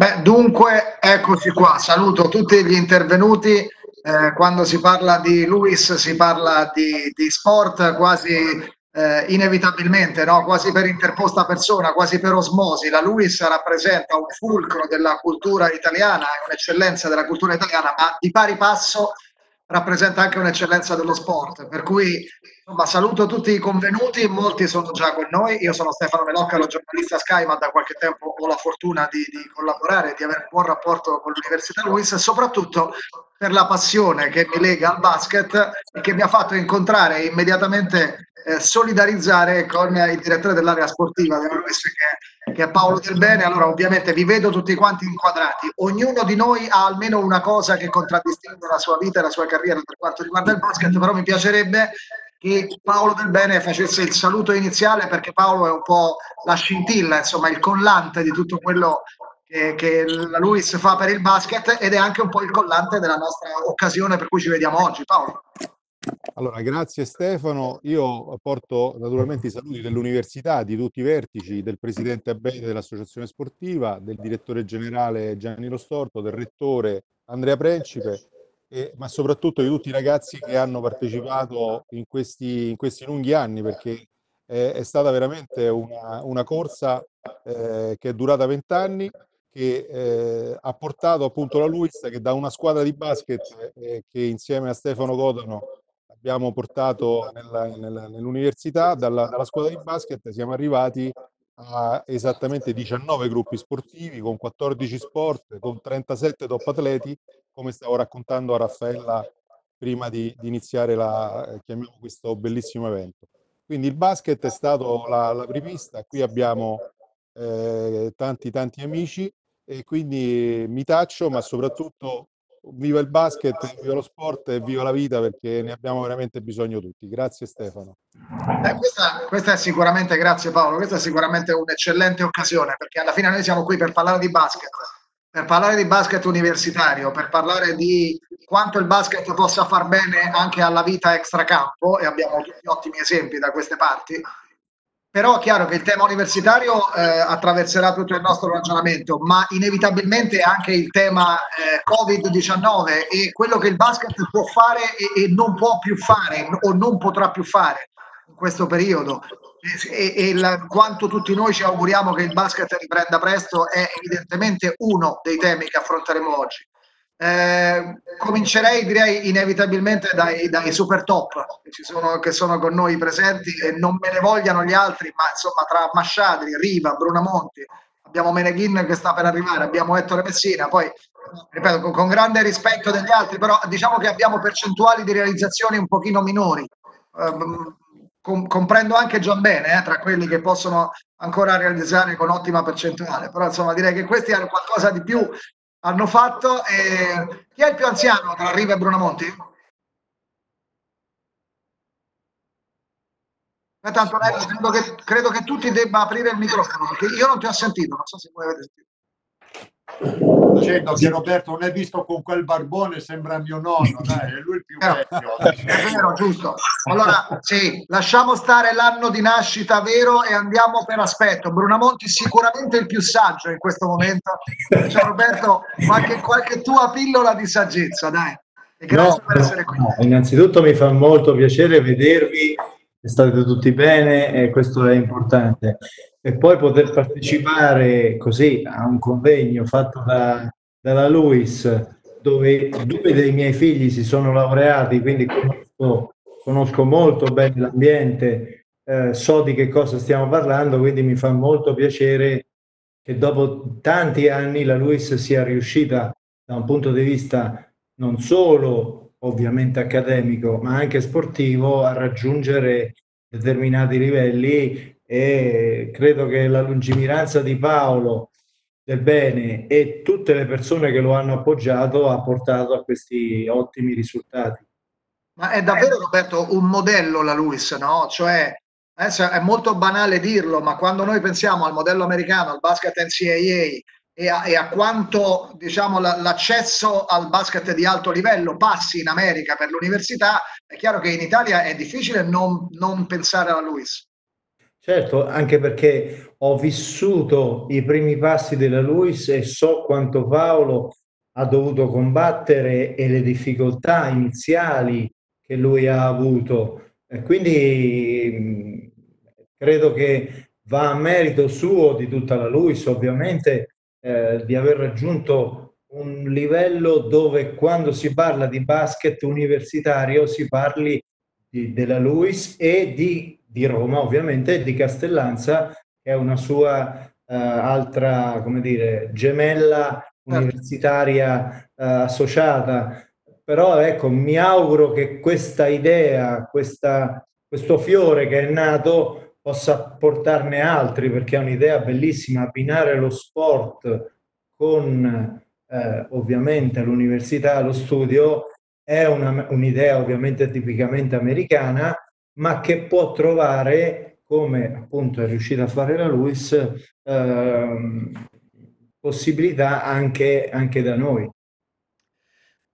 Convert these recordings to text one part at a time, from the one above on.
Beh, dunque, eccoci qua. Saluto tutti gli intervenuti. Eh, quando si parla di Luis si parla di, di sport quasi eh, inevitabilmente, no? quasi per interposta persona, quasi per osmosi. La Luis rappresenta un fulcro della cultura italiana, è un'eccellenza della cultura italiana, ma di pari passo rappresenta anche un'eccellenza dello sport. Per cui insomma, saluto tutti i convenuti, molti sono già con noi. Io sono Stefano Meloccalo, giornalista Sky, ma da qualche tempo ho la fortuna di, di collaborare, di avere un buon rapporto con l'Università Luis, soprattutto per la passione che mi lega al basket e che mi ha fatto incontrare immediatamente eh, solidarizzare con il direttore dell'area sportiva della Luis che, che, è Paolo Del Bene. Allora, ovviamente vi vedo tutti quanti inquadrati. Ognuno di noi ha almeno una cosa che contraddistingue la sua vita e la sua carriera per quanto riguarda il basket, però mi piacerebbe che Paolo Del Bene facesse il saluto iniziale perché Paolo è un po' la scintilla, insomma, il collante di tutto quello che, che la Luis fa per il basket ed è anche un po' il collante della nostra occasione per cui ci vediamo oggi. Paolo. Allora, grazie Stefano. Io porto naturalmente i saluti dell'università, di tutti i vertici, del presidente Abete dell'associazione sportiva, del direttore generale Gianni Rostorto, del rettore Andrea Principe, e, ma soprattutto di tutti i ragazzi che hanno partecipato in questi, in questi lunghi anni, perché è, è stata veramente una, una corsa eh, che è durata vent'anni, che eh, ha portato appunto la Luis, che da una squadra di basket eh, che insieme a Stefano Codano abbiamo portato nella, nella, nell'università, dalla, dalla, squadra di basket siamo arrivati a esattamente 19 gruppi sportivi con 14 sport, con 37 top atleti, come stavo raccontando a Raffaella prima di, di iniziare la, chiamiamo questo bellissimo evento. Quindi il basket è stato la, la pripista, qui abbiamo eh, tanti tanti amici e quindi mi taccio, ma soprattutto viva il basket, viva lo sport e viva la vita perché ne abbiamo veramente bisogno tutti. Grazie Stefano. Eh, questa, questa, è sicuramente, grazie Paolo, questa è sicuramente un'eccellente occasione perché alla fine noi siamo qui per parlare di basket, per parlare di basket universitario, per parlare di quanto il basket possa far bene anche alla vita extracampo e abbiamo tutti ottimi esempi da queste parti però è chiaro che il tema universitario eh, attraverserà tutto il nostro ragionamento, ma inevitabilmente anche il tema eh, Covid-19 e quello che il basket può fare e, e, non può più fare o non potrà più fare in questo periodo. E, e la, quanto tutti noi ci auguriamo che il basket riprenda presto è evidentemente uno dei temi che affronteremo oggi. Eh, comincerei direi inevitabilmente dai, dai super top che, sono, che, sono, con noi presenti e non me ne vogliano gli altri, ma insomma tra Masciadri, Riva, Brunamonti, abbiamo Meneghin che sta per arrivare, abbiamo Ettore Messina, poi ripeto con, con, grande rispetto degli altri, però diciamo che abbiamo percentuali di realizzazioni un pochino minori. Eh, com, comprendo anche John Bene eh, tra quelli che possono ancora realizzare con ottima percentuale, però insomma direi che questi hanno qualcosa di più hanno fatto. Eh, chi è il più anziano tra Riva e Brunamonti? Aspetta Antonello, credo che, credo che tu debba aprire il microfono perché io non ti ho sentito, non so se voi avete sentito dicendo che Roberto non è visto con quel barbone sembra mio nonno dai, è lui il più vecchio. È vero giusto. Allora sì lasciamo stare l'anno di nascita vero? E andiamo per aspetto. Brunamonti sicuramente il più saggio in questo momento. Cioè Roberto qualche, qualche tua pillola di saggezza dai. E grazie no, per essere qui. no, innanzitutto mi fa molto piacere vedervi. State tutti bene e questo è importante e poi poter partecipare così a un convegno fatto da, dalla Luis dove due dei miei figli si sono laureati, quindi conosco, conosco molto bene l'ambiente, eh, so di che cosa stiamo parlando, quindi mi fa molto piacere che dopo tanti anni la Luis sia riuscita da un punto di vista non solo ovviamente accademico, ma anche sportivo a raggiungere determinati livelli e credo che la lungimiranza di Paolo del bene e tutte le persone che lo hanno appoggiato ha portato a questi ottimi risultati. Ma è davvero Roberto un modello la Luis, no? Cioè, adesso è molto banale dirlo, ma quando noi pensiamo al modello americano, al basket NCAA e a, e a quanto diciamo, la, l'accesso al basket di alto livello passi in America per l'università, è chiaro che in Italia è difficile non, non pensare alla Luis. Certo, anche perché ho vissuto i primi passi della Luis e so quanto Paolo ha dovuto combattere e le difficoltà iniziali che lui ha avuto. E quindi credo che va a merito suo di tutta la Luis, ovviamente, eh, di aver raggiunto un livello dove quando si parla di basket universitario si parli di, della Luis e di, di, Roma, ovviamente, e di Castellanza, che è una sua uh, altra, come dire, gemella certo. universitaria uh, associata. Però ecco, mi auguro che questa idea, questa, questo fiore che è nato possa portarne altri, perché è un'idea bellissima, abbinare lo sport con eh, ovviamente l'università, lo studio, è una, un'idea ovviamente tipicamente americana, ma che può trovare, come appunto è riuscita a fare la Luis, eh, possibilità anche, anche da noi.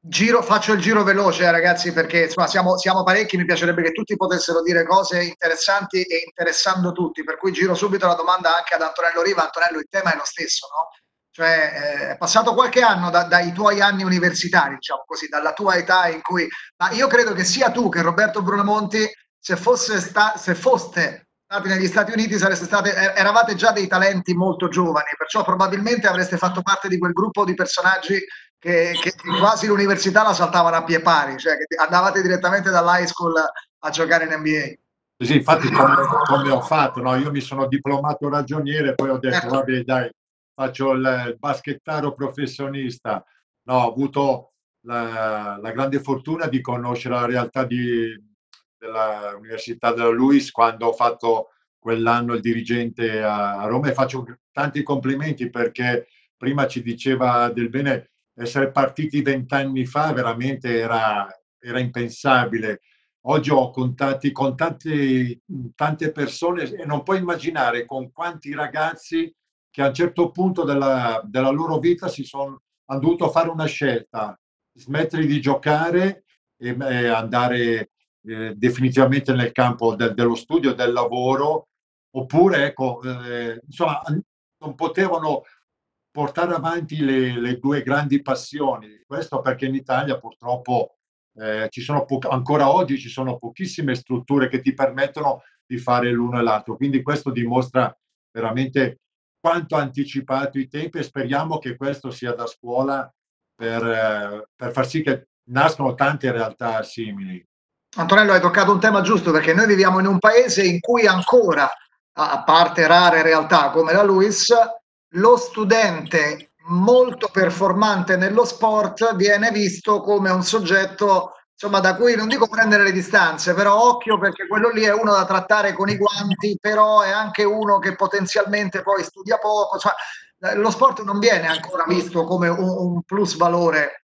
Giro, faccio il giro veloce eh, ragazzi perché insomma, siamo, siamo, parecchi, mi piacerebbe che tutti potessero dire cose interessanti e interessando tutti, per cui giro subito la domanda anche ad Antonello Riva. Antonello, il tema è lo stesso, no? Cioè, eh, è passato qualche anno da, dai tuoi anni universitari, diciamo così, dalla tua età in cui... Ma io credo che sia tu che Roberto Brunomonti, se, fosse sta, se foste stati negli Stati Uniti, state, eravate già dei talenti molto giovani, perciò probabilmente avreste fatto parte di quel gruppo di personaggi che, che quasi l'università la saltavano a pie pari, cioè che andavate direttamente dall'high school a giocare in NBA. Sì, infatti come, come ho fatto, no? io mi sono diplomato ragioniere, poi ho detto, certo. vabbè dai, faccio il baschettaro professionista. No, ho avuto la, la, grande fortuna di conoscere la realtà di, dell'Università della Luis quando ho fatto quell'anno il dirigente a, a Roma e faccio tanti complimenti perché prima ci diceva del bene essere partiti vent'anni fa veramente era, era impensabile. Oggi ho contatti con tanti, tante persone e non puoi immaginare con quanti ragazzi che a un certo punto della, della loro vita si sono, hanno dovuto fare una scelta, smettere di giocare e, e andare eh, definitivamente nel campo del, dello studio, del lavoro, oppure ecco, eh, insomma, non potevano portare avanti le, le, due grandi passioni. Questo perché in Italia purtroppo eh, ci sono po- ancora oggi ci sono pochissime strutture che ti permettono di fare l'uno e l'altro. Quindi questo dimostra veramente quanto anticipato i tempi e speriamo che questo sia da scuola per, eh, per far sì che nascano tante realtà simili. Antonello, hai toccato un tema giusto perché noi viviamo in un paese in cui ancora, a parte rare realtà come la Luis, lo studente molto performante nello sport viene visto come un soggetto insomma, da cui non dico prendere le distanze, però occhio perché quello lì è uno da trattare con i guanti, però è anche uno che potenzialmente poi studia poco. Cioè, lo sport non viene ancora visto come un, un plus valore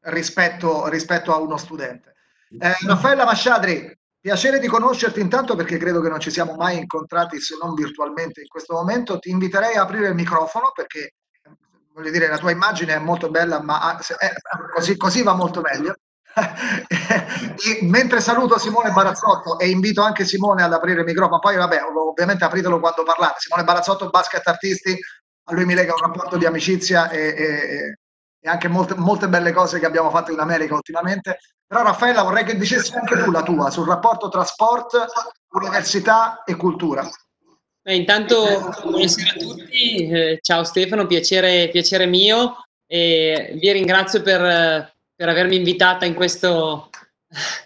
rispetto, rispetto, a uno studente. Eh, Raffaella Masciadri, piacere di conoscerti intanto perché credo che non ci siamo mai incontrati se non virtualmente in questo momento. Ti inviterei a aprire il microfono perché voglio dire la tua immagine è molto bella, ma è, così, così va molto meglio. mentre saluto Simone Barazzotto e invito anche Simone ad aprire il microfono, poi vabbè, ovviamente apritelo quando parlate. Simone Barazzotto, basket artisti, a lui mi lega un rapporto di amicizia e, e, e anche molte, molte, belle cose che abbiamo fatto in America ultimamente. Però Raffaella vorrei che dicessi anche tu la tua sul rapporto tra sport, università e cultura. Beh, intanto buonasera a tutti, eh, ciao Stefano, piacere, piacere mio. E vi ringrazio per per avermi invitata in, questo,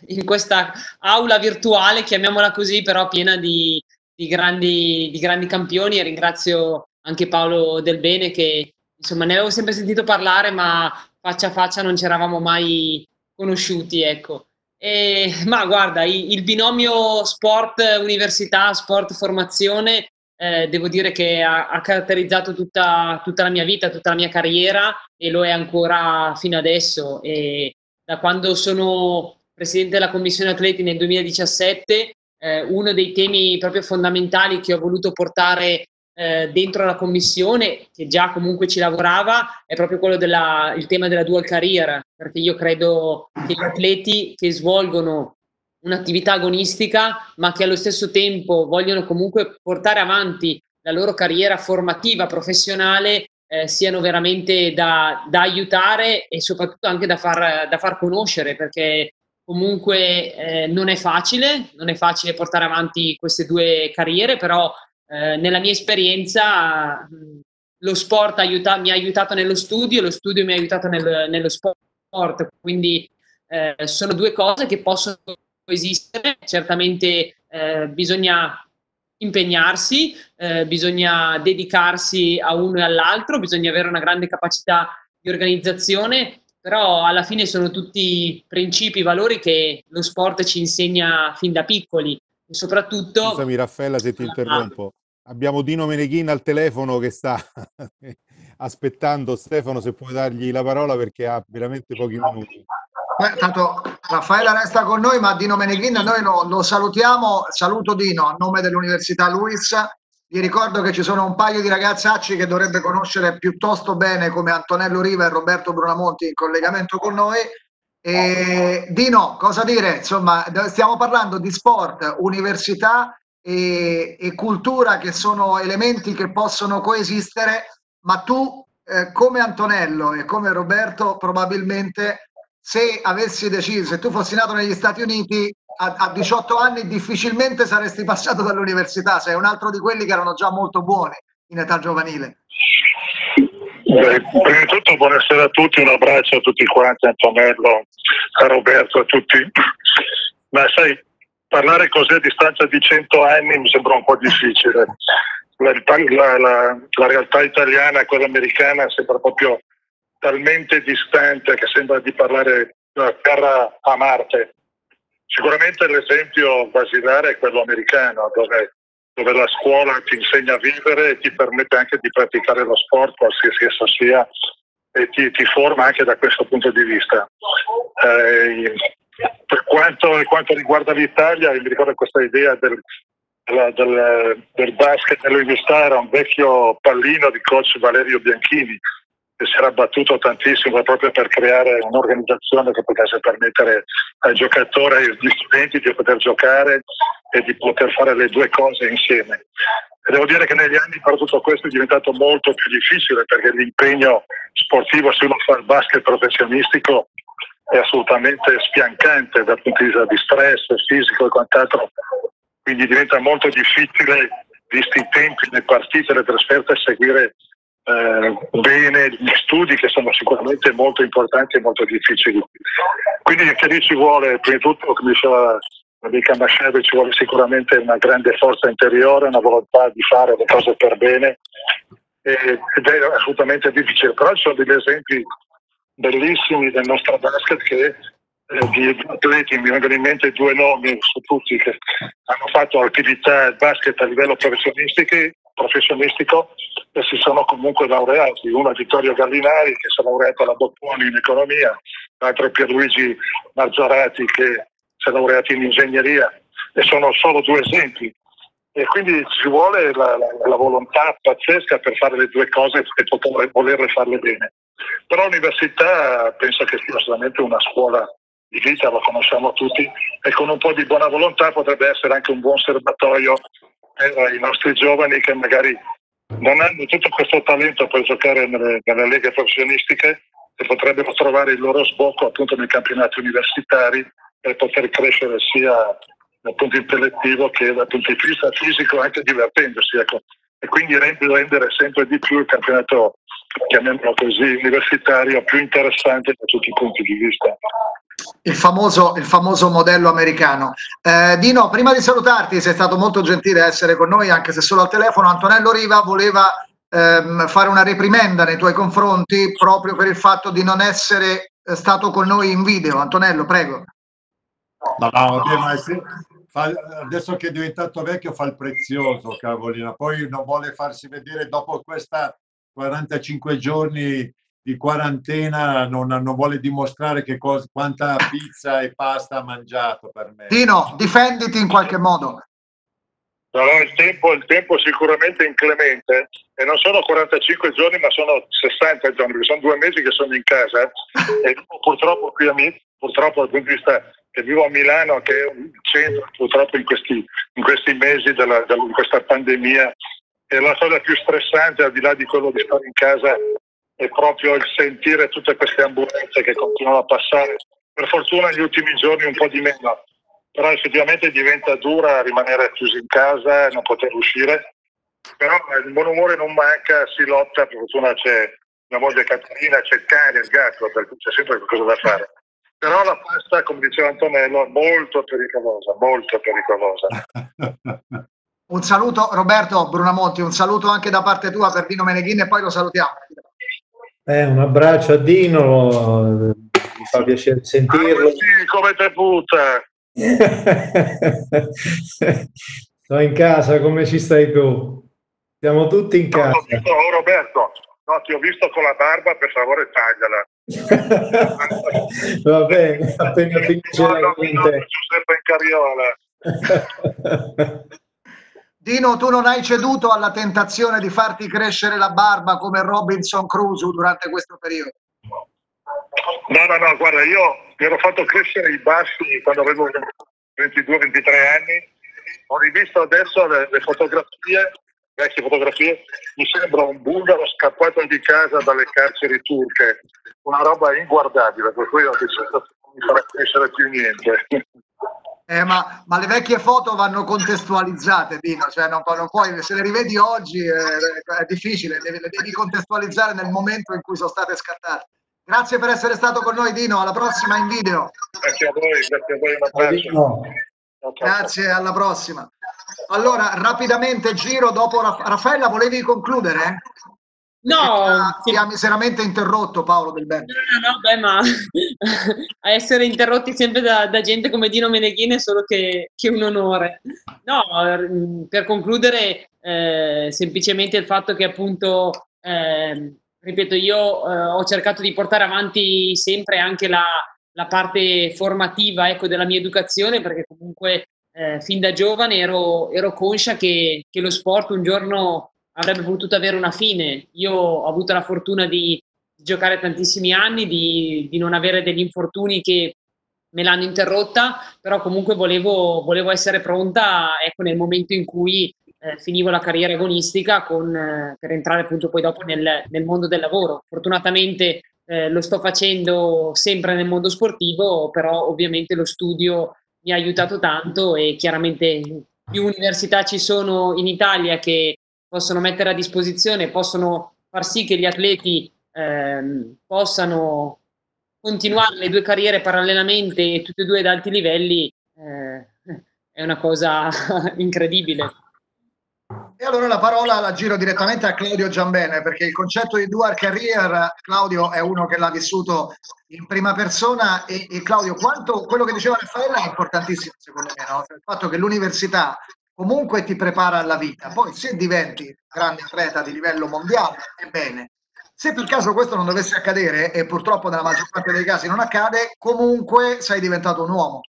in questa aula virtuale, chiamiamola così, però piena di, di, grandi, di grandi campioni. E ringrazio anche Paolo Del Bene che insomma ne avevo sempre sentito parlare ma faccia a faccia non ci eravamo mai conosciuti ecco e, ma guarda il, il binomio sport università sport formazione eh, devo dire che ha, ha caratterizzato tutta, tutta, la mia vita, tutta la mia carriera e lo è ancora fino adesso. E da quando sono presidente della commissione atleti nel 2017, eh, uno dei temi proprio fondamentali che ho voluto portare eh, dentro la commissione, che già comunque ci lavorava, è proprio quello del tema della dual career, perché io credo che gli atleti che svolgono un'attività agonistica, ma che allo stesso tempo vogliono comunque portare avanti la loro carriera formativa, professionale, eh, siano veramente da, da, aiutare e soprattutto anche da far, da far conoscere, perché comunque eh, non è facile, non è facile portare avanti queste due carriere, però eh, nella mia esperienza lo sport aiuta, mi ha aiutato nello studio, lo studio mi ha aiutato nel, nello sport, quindi eh, sono due cose che possono esistere, certamente eh, bisogna impegnarsi, eh, bisogna dedicarsi a uno e all'altro, bisogna avere una grande capacità di organizzazione, però alla fine sono tutti principi, valori che lo sport ci insegna fin da piccoli. E soprattutto... Scusami Raffaella se ti interrompo, abbiamo Dino Meneghin al telefono che sta aspettando Stefano se puoi dargli la parola perché ha veramente pochi minuti. Beh, tanto Raffaella resta con noi, ma Dino Meneghin noi lo, lo, salutiamo. Saluto Dino a nome dell'Università Luis. Vi ricordo che ci sono un paio di ragazzacci che dovrebbe conoscere piuttosto bene come Antonello Riva e Roberto Brunamonti in collegamento con noi. E Dino, cosa dire? Insomma, stiamo parlando di sport, università e, e cultura che sono elementi che possono coesistere, ma tu, eh, come Antonello e come Roberto, probabilmente se avessi deciso, se tu fossi nato negli Stati Uniti a, a 18 anni, difficilmente saresti passato dall'università, sei un altro di quelli che erano già molto buoni in età giovanile. Beh, prima di tutto buonasera a tutti, un abbraccio a tutti quanti, Antonello, a Roberto, a tutti. Ma sai, parlare così a distanza di 100 anni mi sembra un po' difficile. La, la, la, la realtà italiana e quella americana sembra proprio talmente distante che sembra di parlare della terra a Marte. Sicuramente l'esempio basilare è quello americano, dove, dove, la scuola ti insegna a vivere e ti permette anche di praticare lo sport, qualsiasi esso sia, e ti, ti forma anche da questo punto di vista. Eh, per quanto, per quanto, riguarda l'Italia, mi ricordo questa idea del, del, del basket nell'università, era un vecchio pallino di coach Valerio Bianchini, che si era battuto tantissimo proprio per creare un'organizzazione che potesse permettere ai giocatori e agli studenti di poter giocare e di poter fare le due cose insieme. E devo dire che negli anni per tutto questo è diventato molto più difficile perché l'impegno sportivo se uno fa il basket professionistico è assolutamente spiancante dal punto di vista di stress fisico e quant'altro, quindi diventa molto difficile, visti i tempi, le partite, le trasferte, seguire eh, bene gli studi che sono sicuramente molto importanti e molto difficili. Quindi che lì ci vuole, prima di tutto, come diceva l'amica Masceve, ci vuole sicuramente una grande forza interiore, una volontà di fare le cose per bene ed è assolutamente difficile, però ci sono degli esempi bellissimi del nostro basket che eh, di atleti, mi vengono in mente due nomi su tutti che hanno fatto attività basket a livello professionistico e si sono comunque laureati. Uno è Vittorio Gallinari che si è laureato alla Bocconi in economia, l'altro è Pierluigi Mazzarati che si è laureato in ingegneria e sono solo due esempi. E quindi ci vuole la, la, la volontà pazzesca per fare le due cose e poter, volerle farle bene. Però l'università penso che sia solamente una scuola di vita, lo conosciamo tutti, e con un po' di buona volontà potrebbe essere anche un buon serbatoio per i nostri giovani che magari non hanno tutto questo talento per giocare nelle, nelle leghe professionistiche e potrebbero trovare il loro sbocco appunto nei campionati universitari per poter crescere sia dal punto intellettivo che dal punto di vista fisico anche divertendosi ecco. E quindi rendere sempre di più il campionato chiamiamolo così universitario più interessante da tutti i punti di vista il famoso, il famoso modello americano. Eh, Dino, prima di salutarti, sei stato molto gentile a essere con noi, anche se solo al telefono. Antonello Riva voleva ehm, fare una reprimenda nei tuoi confronti proprio per il fatto di non essere stato con noi in video. Antonello, prego. No, no, se, fa, adesso che è diventato vecchio fa il prezioso, cavolina. Poi non vuole farsi vedere dopo questa 45 giorni di quarantena non, non vuole dimostrare che cosa, quanta pizza e pasta ha mangiato per me. Dino, difenditi in qualche modo. No, il, tempo, il tempo sicuramente inclemente e non sono 45 giorni ma sono 60 giorni, sono due mesi che sono in casa e purtroppo qui a, purtroppo dal punto di vista che vivo a Milano, che è un centro purtroppo in questi, in questi mesi della, della, di questa pandemia, e la cosa più stressante al di là di quello di stare in casa è proprio il sentire tutte queste ambulanze che continuano a passare. Per fortuna negli ultimi giorni un po' di meno, però effettivamente diventa dura rimanere chiusi in casa e non poter uscire. Però il buon umore non manca, si lotta, per fortuna c'è la moglie Caterina, c'è il cane, il gatto, perché c'è sempre qualcosa da fare. Però la pasta, come diceva Antonello, è molto pericolosa, molto pericolosa. un saluto Roberto Brunamonti, un saluto anche da parte tua per Dino Meneghin e poi lo salutiamo. Eh, un abbraccio a Dino, mi fa piacere sentirlo. Ah, sì, come te puta. Sto in casa, come ci stai tu? Siamo tutti in casa. No, oh, Roberto, no, ti ho visto con la barba, per favore tagliala. Va bene, appena finisce la Giuseppe in carriola. Dino, tu non hai ceduto alla tentazione di farti crescere la barba come Robinson Crusoe durante questo periodo? No, no, no, guarda, io mi ero fatto crescere i bassi quando avevo 22-23 anni. Ho rivisto adesso le, le fotografie vecchie fotografie, mi sembra un bulgaro scappato di casa dalle carceri turche, una roba inguardabile, per cui ho deciso che non mi farà crescere più niente. Eh, ma, ma, le vecchie foto vanno contestualizzate, Dino, cioè non, non puoi, se le rivedi oggi eh, è difficile, le, le, devi contestualizzare nel momento in cui sono state scattate. Grazie per essere stato con noi, Dino, alla prossima in video. Grazie a voi, grazie a voi, un abbraccio. Grazie, alla prossima. Allora, rapidamente giro dopo Raff- Raffaella, volevi concludere? No, ti ha miseramente interrotto Paolo Del Bene. No, no, beh, ma a essere interrotti sempre da, da gente come Dino Meneghini è solo che, che, un onore. No, per concludere, eh, semplicemente il fatto che appunto, eh, ripeto, io eh, ho cercato di portare avanti sempre anche la, la parte formativa ecco, della mia educazione, perché comunque eh, fin da giovane ero, ero conscia che, che, lo sport un giorno avrebbe potuto avere una fine. Io ho avuto la fortuna di giocare tantissimi anni, di, di non avere degli infortuni che me l'hanno interrotta, però comunque volevo, volevo essere pronta ecco, nel momento in cui eh, finivo la carriera agonistica con, eh, per entrare appunto poi dopo nel, nel mondo del lavoro. Fortunatamente eh, lo sto facendo sempre nel mondo sportivo, però ovviamente lo studio mi ha aiutato tanto e chiaramente più università ci sono in Italia che possono mettere a disposizione, possono far sì che gli atleti ehm, possano continuare le due carriere parallelamente tutte e due ad alti livelli, eh, è una cosa incredibile. E allora la parola la giro direttamente a Claudio Giambene, perché il concetto di dual career, Claudio è uno che l'ha vissuto in prima persona e, e Claudio, quanto quello che diceva Raffaella è importantissimo secondo me, no? il fatto che l'università comunque ti prepara alla vita, poi se diventi grande atleta di livello mondiale, è bene. Se per caso questo non dovesse accadere, e purtroppo nella maggior parte dei casi non accade, comunque sei diventato un uomo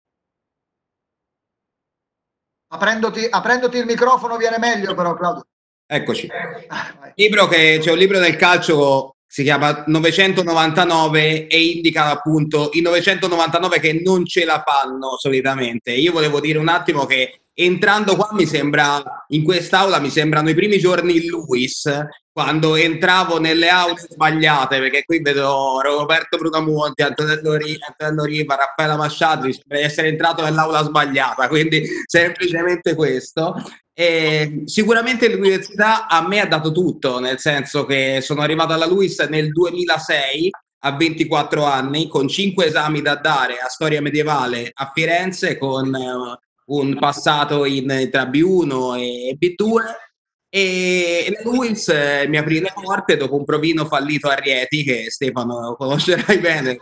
Aprendoti, aprendoti il microfono viene meglio però Claudio. Eccoci. Ah, libro che, c'è un libro del calcio si chiama 999 e indica appunto i 999 che non ce la fanno solitamente. Io volevo dire un attimo che entrando qua mi sembra, in quest'aula mi sembrano i primi giorni Luis, quando entravo nelle aule sbagliate, perché qui vedo Roberto Brunamonti, Antonello, Riva, Antonello Riva Raffaella Masciadri, sembra essere entrato nell'aula sbagliata, quindi semplicemente questo. E sicuramente l'università a me ha dato tutto, nel senso che sono arrivato alla Luis nel 2006 a 24 anni con 5 esami da dare a storia medievale a Firenze con uh, un passato in tra B1 e B2 e Lewis eh, mi aprì le porte dopo un provino fallito a Rieti che Stefano conoscerai bene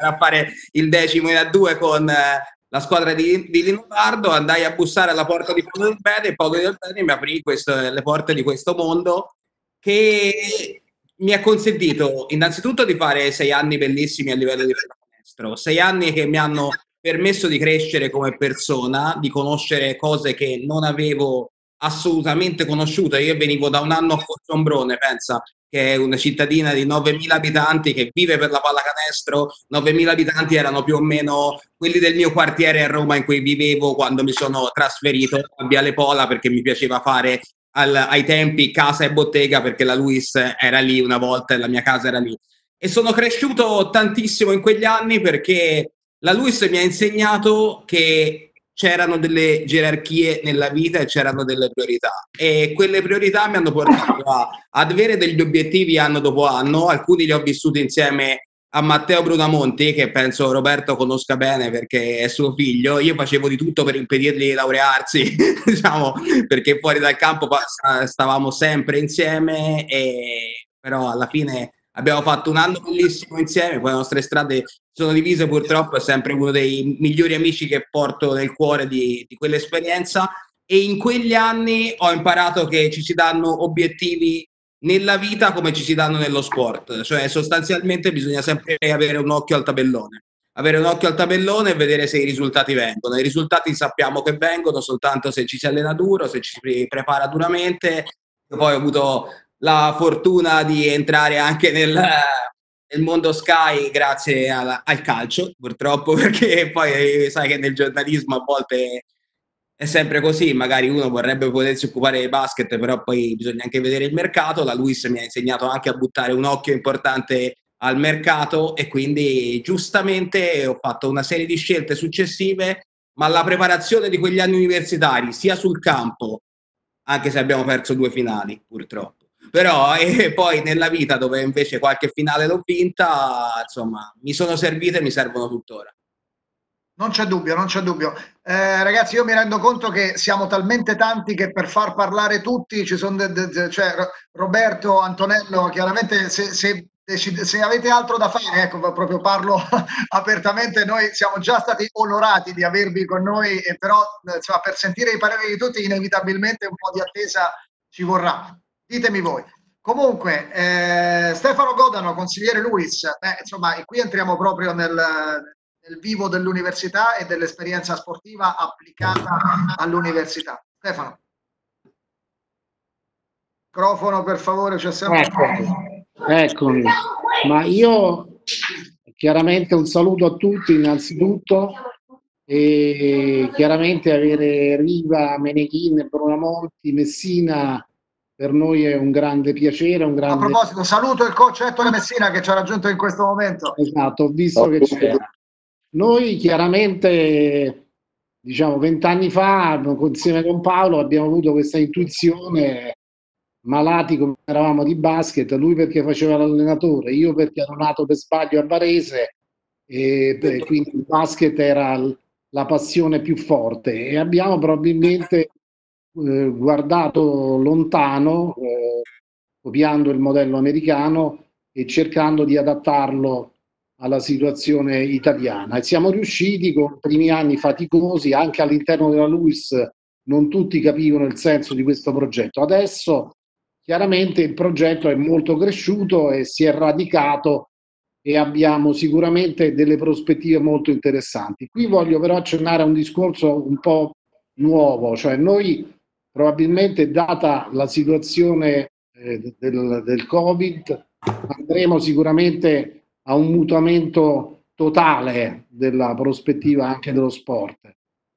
a fare il decimo in A2 con eh, la squadra di, di Linotardo andai a bussare alla porta di Paolo del Bene e Paolo del Bene mi aprì questo, le porte di questo mondo che mi ha consentito innanzitutto di fare sei anni bellissimi a livello di pallacanestro sei anni che mi hanno permesso di crescere come persona, di conoscere cose che non avevo assolutamente conosciuto. Io venivo da un anno a Fossombrone, pensa, che è una cittadina di 9.000 abitanti che vive per la pallacanestro. 9.000 abitanti erano più o meno quelli del mio quartiere a Roma in cui vivevo quando mi sono trasferito a Viale Pola perché mi piaceva fare al, ai tempi casa e bottega perché la Luis era lì una volta e la mia casa era lì. E sono cresciuto tantissimo in quegli anni perché la Luis mi ha insegnato che c'erano delle gerarchie nella vita e c'erano delle priorità. E quelle priorità mi hanno portato a, ad avere degli obiettivi anno dopo anno, alcuni li ho vissuti insieme a Matteo Brunamonti, che penso Roberto conosca bene perché è suo figlio, io facevo di tutto per impedirgli di laurearsi, diciamo, perché fuori dal campo stavamo sempre insieme, e, però alla fine abbiamo fatto un anno bellissimo insieme, poi le nostre strade sono divise purtroppo, è sempre uno dei migliori amici che porto nel cuore di, di quell'esperienza e in quegli anni ho imparato che ci si danno obiettivi nella vita come ci si danno nello sport, cioè sostanzialmente bisogna sempre avere un occhio al tabellone, avere un occhio al tabellone e vedere se i risultati vengono. I risultati sappiamo che vengono soltanto se ci si allena duro, se ci si prepara duramente. Poi ho avuto la fortuna di entrare anche nel, nel mondo Sky grazie al, al calcio, purtroppo, perché poi sai che nel giornalismo a volte è sempre così, magari uno vorrebbe potersi occupare di basket, però poi bisogna anche vedere il mercato. La Luis mi ha insegnato anche a buttare un occhio importante al mercato e quindi giustamente ho fatto una serie di scelte successive, ma la preparazione di quegli anni universitari, sia sul campo, anche se abbiamo perso due finali purtroppo, però eh, poi nella vita dove invece qualche finale l'ho vinta, insomma, mi sono servite e mi servono tuttora. Non c'è dubbio, non c'è dubbio. Eh, ragazzi, io mi rendo conto che siamo talmente tanti che per far parlare tutti ci sono, de, de, cioè Roberto, Antonello, chiaramente se, se, se, avete altro da fare, ecco, proprio parlo apertamente, noi siamo già stati onorati di avervi con noi, e però insomma, per sentire i pareri di tutti inevitabilmente un po' di attesa ci vorrà. Ditemi voi. Comunque, eh, Stefano Godano, consigliere Luis, eh, insomma, qui entriamo proprio nel, nel vivo dell'università e dell'esperienza sportiva applicata all'università. Stefano. Microfono per favore, c'è sempre. Eccomi. Eccomi. Ma io chiaramente un saluto a tutti innanzitutto e chiaramente avere Riva, Meneghin, Brunamonti, Messina per noi è un grande piacere. Un grande... A proposito, saluto il coach Ettore Messina che ci ha raggiunto in questo momento. Esatto, ho visto che c'era. Noi chiaramente, diciamo, vent'anni fa, insieme con Paolo, abbiamo avuto questa intuizione, malati come eravamo di basket, lui perché faceva l'allenatore, io perché ero nato per sbaglio a Varese, e quindi il basket era la passione più forte e abbiamo probabilmente eh, guardato lontano, eh, copiando il modello americano e cercando di adattarlo alla situazione italiana. E siamo riusciti con primi anni faticosi anche all'interno della LUIS non tutti capivano il senso di questo progetto. Adesso chiaramente il progetto è molto cresciuto e si è radicato e abbiamo sicuramente delle prospettive molto interessanti. Qui voglio però accennare a un discorso un po' nuovo cioè noi probabilmente data la situazione eh, del, del covid andremo sicuramente a un mutamento totale della prospettiva anche dello sport.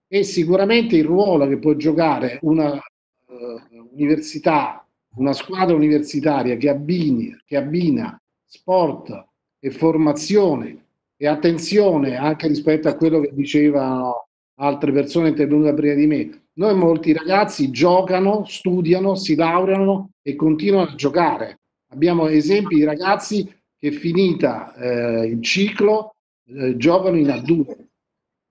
E sicuramente il ruolo che può giocare una uh, università, una squadra universitaria che, abbini, che abbina sport e formazione e attenzione anche rispetto a quello che dicevano altre persone intervenute prima di me. Noi molti ragazzi giocano, studiano, si laureano e continuano a giocare. Abbiamo esempi di ragazzi che finita eh, il ciclo eh, giocano in A2.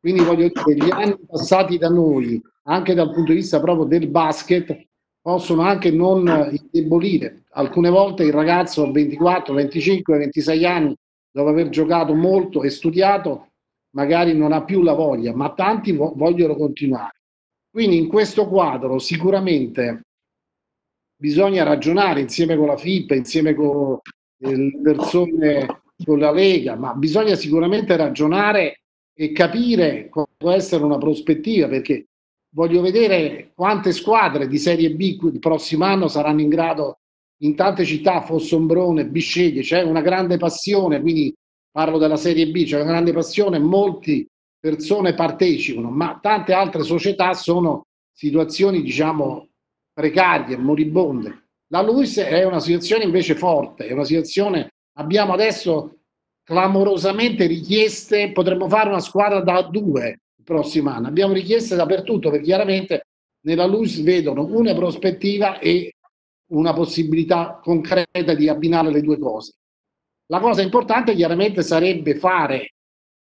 Quindi voglio dire, gli anni passati da noi, anche dal punto di vista proprio del basket, possono anche non indebolire. Alcune volte il ragazzo a 24, 25, 26 anni, dopo aver giocato molto e studiato, magari non ha più la voglia, ma tanti vo- vogliono continuare. Quindi in questo quadro sicuramente bisogna ragionare insieme con la FIP, insieme con le persone con la Lega, ma bisogna sicuramente ragionare e capire cosa può essere una prospettiva, perché voglio vedere quante squadre di Serie B il prossimo anno saranno in grado in tante città, Fossombrone, Bisceglie, c'è una grande passione, quindi parlo della Serie B, c'è una grande passione, molte persone partecipano, ma tante altre società sono situazioni, diciamo, precarie, moribonde. La Luis è una situazione invece forte, è una situazione, abbiamo adesso clamorosamente richieste, potremmo fare una squadra da due il prossimo anno, abbiamo richieste dappertutto perché chiaramente nella Luis vedono una prospettiva e una possibilità concreta di abbinare le due cose. La cosa importante chiaramente sarebbe fare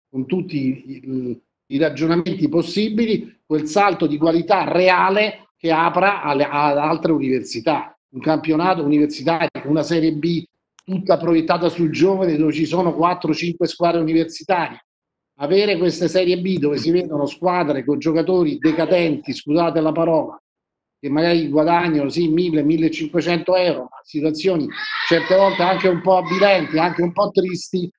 con tutti i, i ragionamenti possibili quel salto di qualità reale che apra alle, ad altre università. Un campionato universitario, una Serie B tutta proiettata sul giovane dove ci sono 4-5 squadre universitarie. Avere queste Serie B dove si vedono squadre con giocatori decadenti, scusate la parola, che magari guadagnano sì 1000-1500 euro, ma situazioni certe volte anche un po' avvilenti, anche un po' tristi,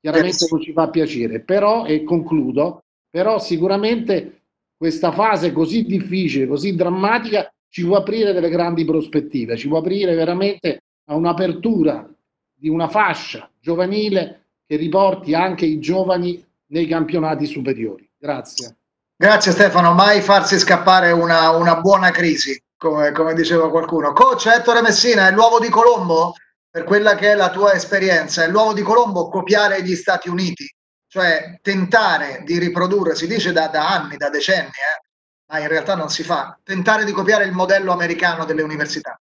chiaramente non ci fa piacere. Però, e concludo, però sicuramente questa fase così difficile, così drammatica, ci può aprire delle grandi prospettive, ci può aprire veramente a un'apertura di una fascia giovanile che riporti anche i giovani nei campionati superiori. Grazie. Grazie Stefano, mai farsi scappare una, una buona crisi, come, come, diceva qualcuno. Coach Ettore Messina, è l'uovo di Colombo? Per quella che è la tua esperienza, è l'uovo di Colombo copiare gli Stati Uniti? Cioè tentare di riprodurre, si dice da, da anni, da decenni, eh? ma in realtà non si fa, tentare di copiare il modello americano delle università.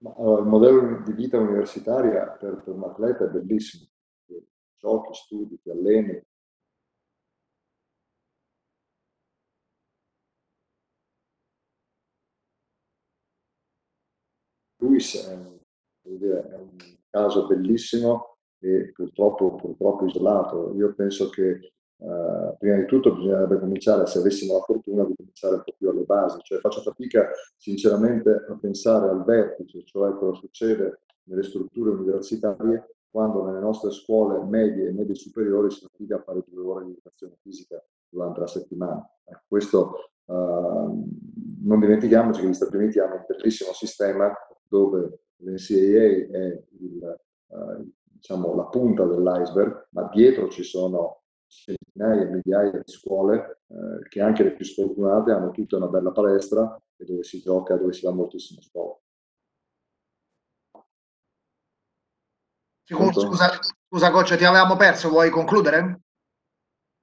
Uh, il modello di vita universitaria per, per un atleta è bellissimo. Giochi, studi, ti alleni, Luis è un, dire, è un caso bellissimo e purtroppo, purtroppo, isolato. Io penso che uh, prima di tutto bisognerebbe cominciare, se avessimo la fortuna, di cominciare un po' più alle basi. Cioè, faccio fatica sinceramente a pensare al vertice, cioè cosa succede nelle strutture universitarie quando nelle nostre scuole medie e medie superiori si fatica a fare due ore di educazione fisica durante la settimana. Ecco, questo uh, non dimentichiamoci che gli Stati Uniti hanno un bellissimo sistema dove l'NCAA è il, uh, diciamo, la punta dell'iceberg, ma dietro ci sono centinaia e migliaia di scuole eh, che anche le più sfortunate hanno tutta una bella palestra e dove si gioca, dove si va moltissimo sport. Scusa, scusa coach, ti avevamo perso, vuoi concludere?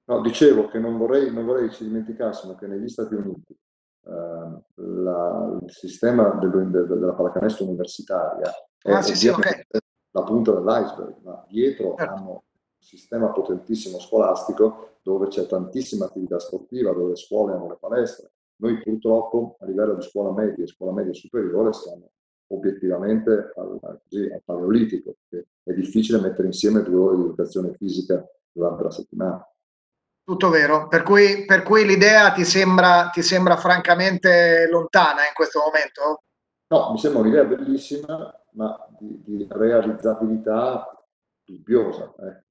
No, dicevo che non vorrei, non vorrei ci dimenticassimo che negli Stati Uniti eh, la, il sistema del, de, della pallacanestro universitaria è ah, sì, sì, okay. la punta dell'iceberg, ma dietro certo. hanno un sistema potentissimo scolastico dove c'è tantissima attività sportiva, dove le scuole hanno le palestre. Noi purtroppo a livello di scuola media e scuola media superiore siamo obiettivamente al, così, al paleolitico, perché è difficile mettere insieme due ore di educazione fisica durante la settimana. Tutto vero, per cui, per cui l'idea ti sembra, ti sembra francamente lontana in questo momento? No, mi sembra un'idea bellissima, ma di, di realizzabilità dubbiosa. Eh.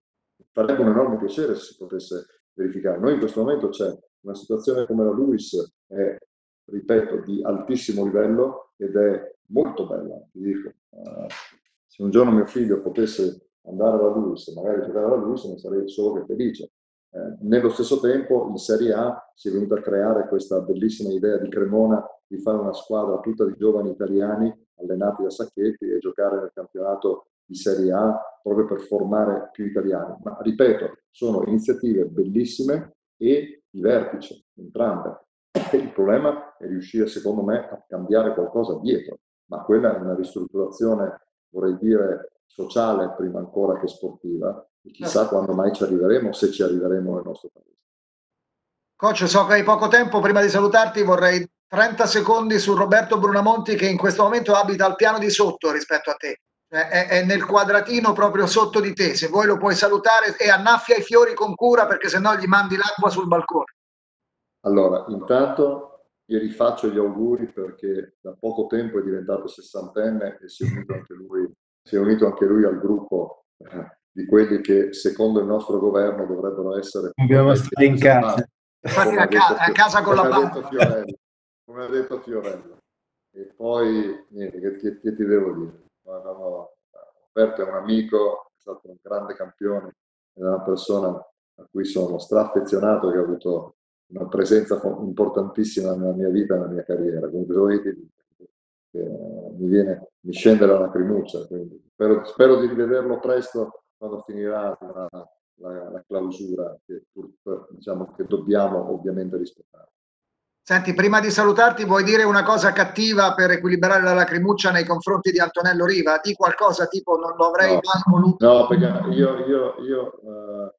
Farebbe un enorme piacere se si potesse verificare. Noi in questo momento c'è una situazione come la Luis, è, ripeto, di altissimo livello ed è molto bella. Uh, se un giorno mio figlio potesse andare alla Luis, magari giocare alla Luis, ne sarei solo che felice eh, nello stesso tempo in Serie A si è venuta a creare questa bellissima idea di Cremona di fare una squadra tutta di giovani italiani allenati da Sacchetti e giocare nel campionato di Serie A proprio per formare più italiani. Ma ripeto, sono iniziative bellissime e di vertice, entrambe. Il problema è riuscire, secondo me, a cambiare qualcosa dietro, ma quella è una ristrutturazione, vorrei dire, sociale prima ancora che sportiva, chissà quando mai ci arriveremo, se ci arriveremo nel nostro paese. Coach, so che hai poco tempo, prima di salutarti vorrei 30 secondi su Roberto Brunamonti che in questo momento abita al piano di sotto rispetto a te, è, è nel quadratino proprio sotto di te, se vuoi lo puoi salutare e annaffia i fiori con cura perché se no gli mandi l'acqua sul balcone. Allora, intanto gli rifaccio gli auguri perché da poco tempo è diventato sessantenne e si è unito anche lui, unito anche lui al gruppo eh, di quelli che secondo il nostro governo dovrebbero essere... Dobbiamo stare in casa. Infatti a, ca- a casa con la banca. Come ha detto Fiorello. e poi niente, che, che, che ti devo dire? No, no, no. Roberto è un amico, è stato un grande campione, è una persona a cui sono straffezionato che ha avuto una presenza importantissima nella mia vita e nella mia carriera. Comunque, mi, viene, mi scende la lacrimuccia, quindi spero, spero di rivederlo presto quando finirà la, la, la clausura che, diciamo, che dobbiamo ovviamente rispettare. Senti, prima di salutarti, vuoi dire una cosa cattiva per equilibrare la lacrimuccia nei confronti di Antonello Riva? Di qualcosa tipo non lo avrei no, mai voluto. No, perché io, io, io uh,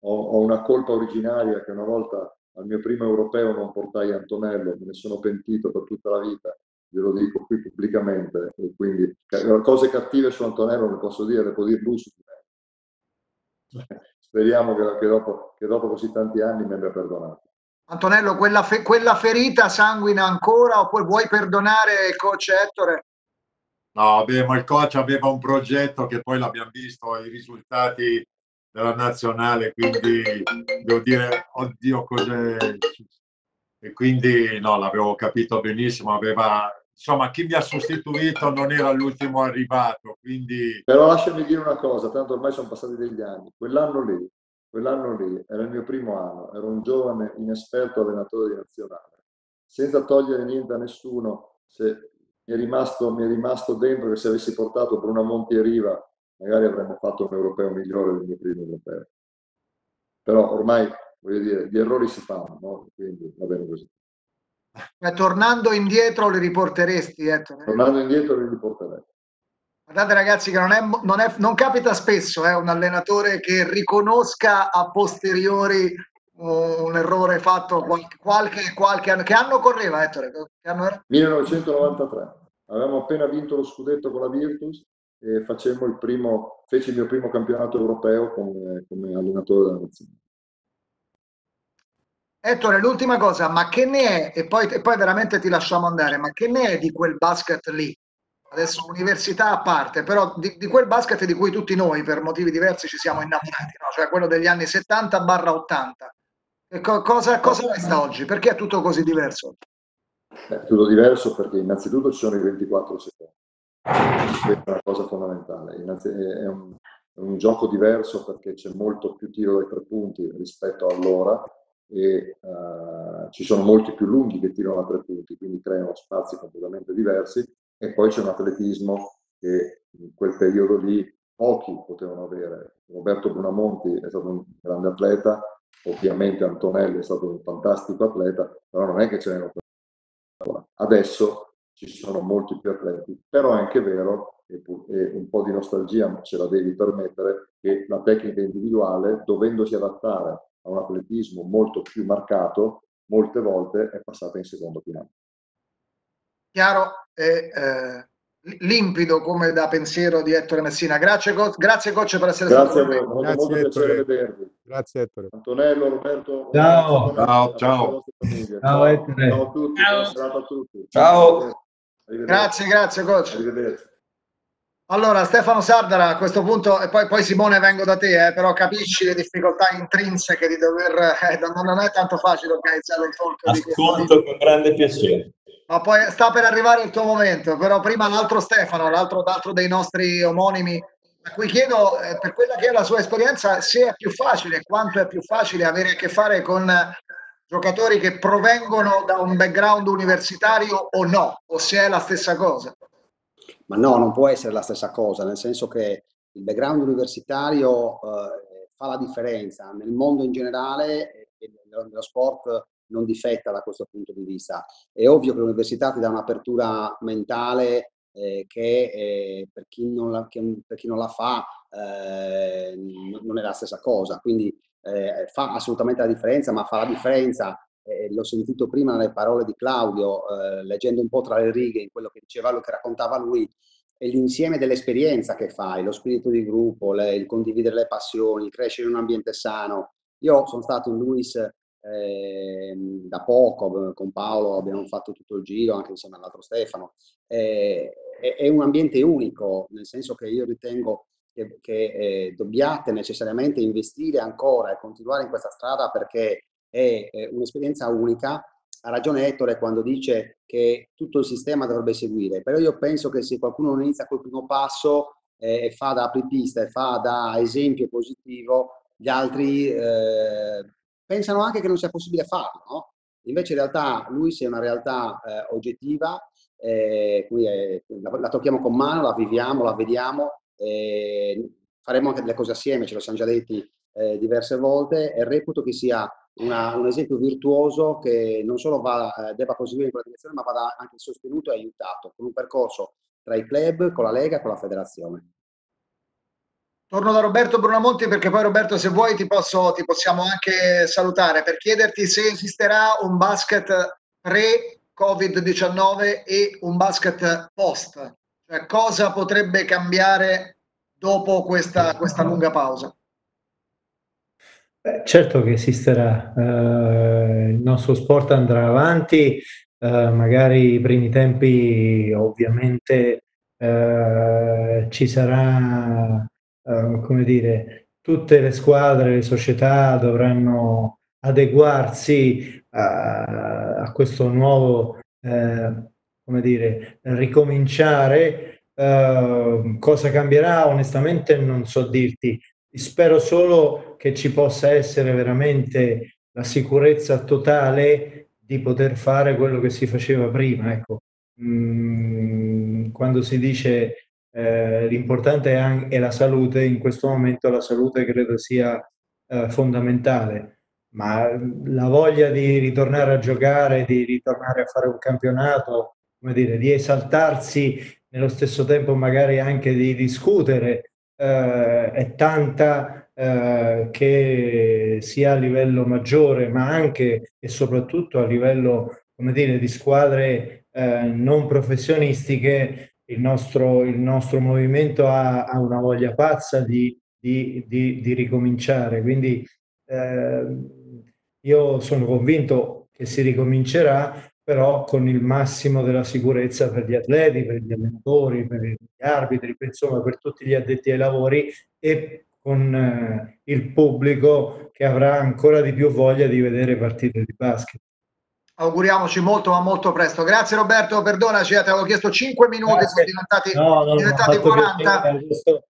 ho, ho, una colpa originaria che una volta al mio primo europeo non portai Antonello, me ne sono pentito per tutta la vita, glielo dico qui pubblicamente, e quindi cose cattive su Antonello le posso dire, le può dire lui su di me. Speriamo che, che, dopo, che dopo così tanti anni mi abbia perdonato. Antonello, quella, fe- quella, ferita sanguina ancora oppure vuoi perdonare il coach Ettore? No, beh, ma il coach aveva un progetto che poi l'abbiamo visto, i risultati della nazionale, quindi devo dire, oddio, cos'è... E quindi no, l'avevo capito benissimo, aveva... Insomma, chi mi ha sostituito non era l'ultimo arrivato, quindi... Però lasciami dire una cosa, tanto ormai sono passati degli anni. Quell'anno lì Quell'anno lì era il mio primo anno, ero un giovane inesperto allenatore di nazionale, senza togliere niente a nessuno, se mi è rimasto, mi è rimasto dentro che se avessi portato Bruno Monti e Riva magari avremmo fatto un europeo migliore del mio primo europeo. Però ormai, voglio dire, gli errori si fanno, no? quindi va bene così. Eh, tornando indietro li riporteresti? Eh? Tornando indietro li riporterei. Guardate ragazzi che non, è, non, è, non capita spesso eh, un allenatore che riconosca a posteriori un errore fatto qualche, qualche, qualche anno. Che anno correva Ettore? Che anno era? 1993. Avevamo appena vinto lo scudetto con la Virtus e facemmo il primo, feci il mio primo campionato europeo come, come allenatore della nazionale. Ettore, l'ultima cosa, ma che ne è, e poi, e poi veramente ti lasciamo andare, ma che ne è di quel basket lì? adesso università a parte, però di, di, quel basket di cui tutti noi per motivi diversi ci siamo innamorati, no? cioè quello degli anni 70 80. E co- cosa, cosa resta oggi? Perché è tutto così diverso? È tutto diverso perché innanzitutto ci sono i 24 secondi. Questa è una cosa fondamentale. È un, è un gioco diverso perché c'è molto più tiro dai tre punti rispetto allora e uh, ci sono molti più lunghi che tirano a tre punti, quindi creano spazi completamente diversi e poi c'è un atletismo che in quel periodo lì pochi potevano avere. Roberto Bonamonti è stato un grande atleta, ovviamente Antonelli è stato un fantastico atleta, però non è che ce n'erano Adesso ci sono molti più atleti, però è anche vero, e un po' di nostalgia ce la devi permettere, che la tecnica individuale, dovendosi adattare a un atletismo molto più marcato, molte volte è passata in secondo piano chiaro e eh, limpido come da pensiero di Ettore Messina. Grazie, co- grazie coach per essere grazie stato con me. Piacere vedervi. Grazie Ettore. Antonello, Roberto. Ciao. Ciao, ciao. Ciao, Ettore. Ciao a tutti. Ciao. a tutti. Ciao. Grazie, grazie coach. Arrivederci. Allora, Stefano Sardara, a questo punto, e poi, poi Simone vengo da te, eh, però capisci le difficoltà intrinseche di dover, eh, non è tanto facile organizzare un talk. Ascolto con grande piacere. Ma poi sta per arrivare il tuo momento, però prima l'altro Stefano, l'altro, l'altro dei nostri omonimi, a cui chiedo eh, per quella che è la sua esperienza se è più facile, quanto è più facile avere a che fare con giocatori che provengono da un background universitario o no, o se è la stessa cosa. Ma no, non può essere la stessa cosa, nel senso che il background universitario eh, fa la differenza nel mondo in generale e nello sport non difetta da questo punto di vista. È ovvio che l'università ti dà un'apertura mentale eh, che, eh, per, chi la, che, per, chi non la, fa eh, non è la stessa cosa, quindi eh, fa assolutamente la differenza, ma fa la differenza, l'ho sentito prima nelle parole di Claudio, eh, leggendo un po' tra le righe in quello che diceva lui, che raccontava lui, è l'insieme dell'esperienza che fai, lo spirito di gruppo, le, il condividere le passioni, crescere in un ambiente sano. Io sono stato in Luis eh, da poco, con Paolo abbiamo fatto tutto il giro, anche insieme all'altro Stefano. Eh, è, è, un ambiente unico, nel senso che io ritengo che, che eh, dobbiate necessariamente investire ancora e continuare in questa strada perché è, è un'esperienza unica ha ragione Ettore quando dice che tutto il sistema dovrebbe seguire, però io penso che se qualcuno non inizia col primo passo eh, e fa da apripista e fa da esempio positivo, gli altri eh, pensano anche che non sia possibile farlo, no? Invece in realtà lui sia una realtà eh, oggettiva, eh, la, la, tocchiamo con mano, la viviamo, la vediamo, faremo anche delle cose assieme, ce lo siamo già detti eh, diverse volte e reputo che sia una, un esempio virtuoso che non solo va, eh, debba proseguire in quella direzione, ma vada anche sostenuto e aiutato con un percorso tra i club, con la Lega e con la federazione. Torno da Roberto Brunamonti perché poi Roberto se vuoi ti, posso, ti possiamo anche salutare per chiederti se esisterà un basket pre-Covid-19 e un basket post. Cioè cosa potrebbe cambiare dopo questa, questa lunga pausa? Beh, certo che esisterà, eh, il nostro sport andrà avanti, eh, magari i primi tempi ovviamente eh, ci sarà, eh, come dire, tutte le squadre, le società dovranno adeguarsi a, a questo nuovo, eh, come dire, ricominciare. Eh, cosa cambierà? Onestamente non so dirti Spero solo che ci possa essere veramente la sicurezza totale di poter fare quello che si faceva prima. Ecco. Mm, quando si dice eh, l'importante è, anche, è, la salute, in questo momento la salute credo sia eh, fondamentale, ma la voglia di ritornare a giocare, di ritornare a fare un campionato, come dire, di esaltarsi nello stesso tempo magari anche di discutere eh, è tanta eh, che sia a livello maggiore, ma anche e soprattutto a livello come dire, di squadre eh, non professionistiche, il nostro, il nostro movimento ha, ha, una voglia pazza di, di, di, di ricominciare. Quindi eh, io sono convinto che si ricomincerà, però con il massimo della sicurezza per gli atleti, per gli allenatori, per gli arbitri, per, insomma per tutti gli addetti ai lavori e con eh, il pubblico che avrà ancora di più voglia di vedere partite di basket. Auguriamoci molto, ma molto presto. Grazie Roberto, perdonaci, eh, ti avevo chiesto 5 minuti, sono diventati, no, no, diventati 40. Ho visto,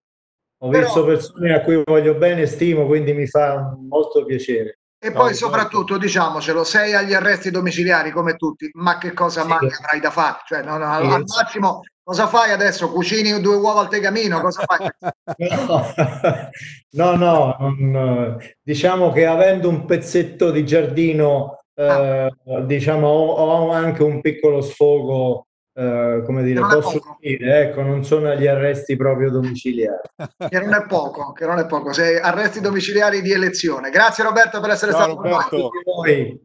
ho Però... visto persone a cui voglio bene e stimo, quindi mi fa molto piacere. E no, poi soprattutto, diciamocelo, sei agli arresti domiciliari come tutti, ma che cosa sì. mai avrai da fare? Cioè, no, no, al, al, massimo, cosa fai adesso? Cucini due uova al tegamino? Cosa fai? no, no, non, diciamo che avendo un pezzetto di giardino, ah. eh, diciamo, ho, ho, anche un piccolo sfogo Uh, come dire, posso dire, ecco, non sono agli arresti proprio domiciliari. che non è poco, che non è poco, sei arresti domiciliari di elezione. Grazie Roberto per essere Ciao, stato con noi.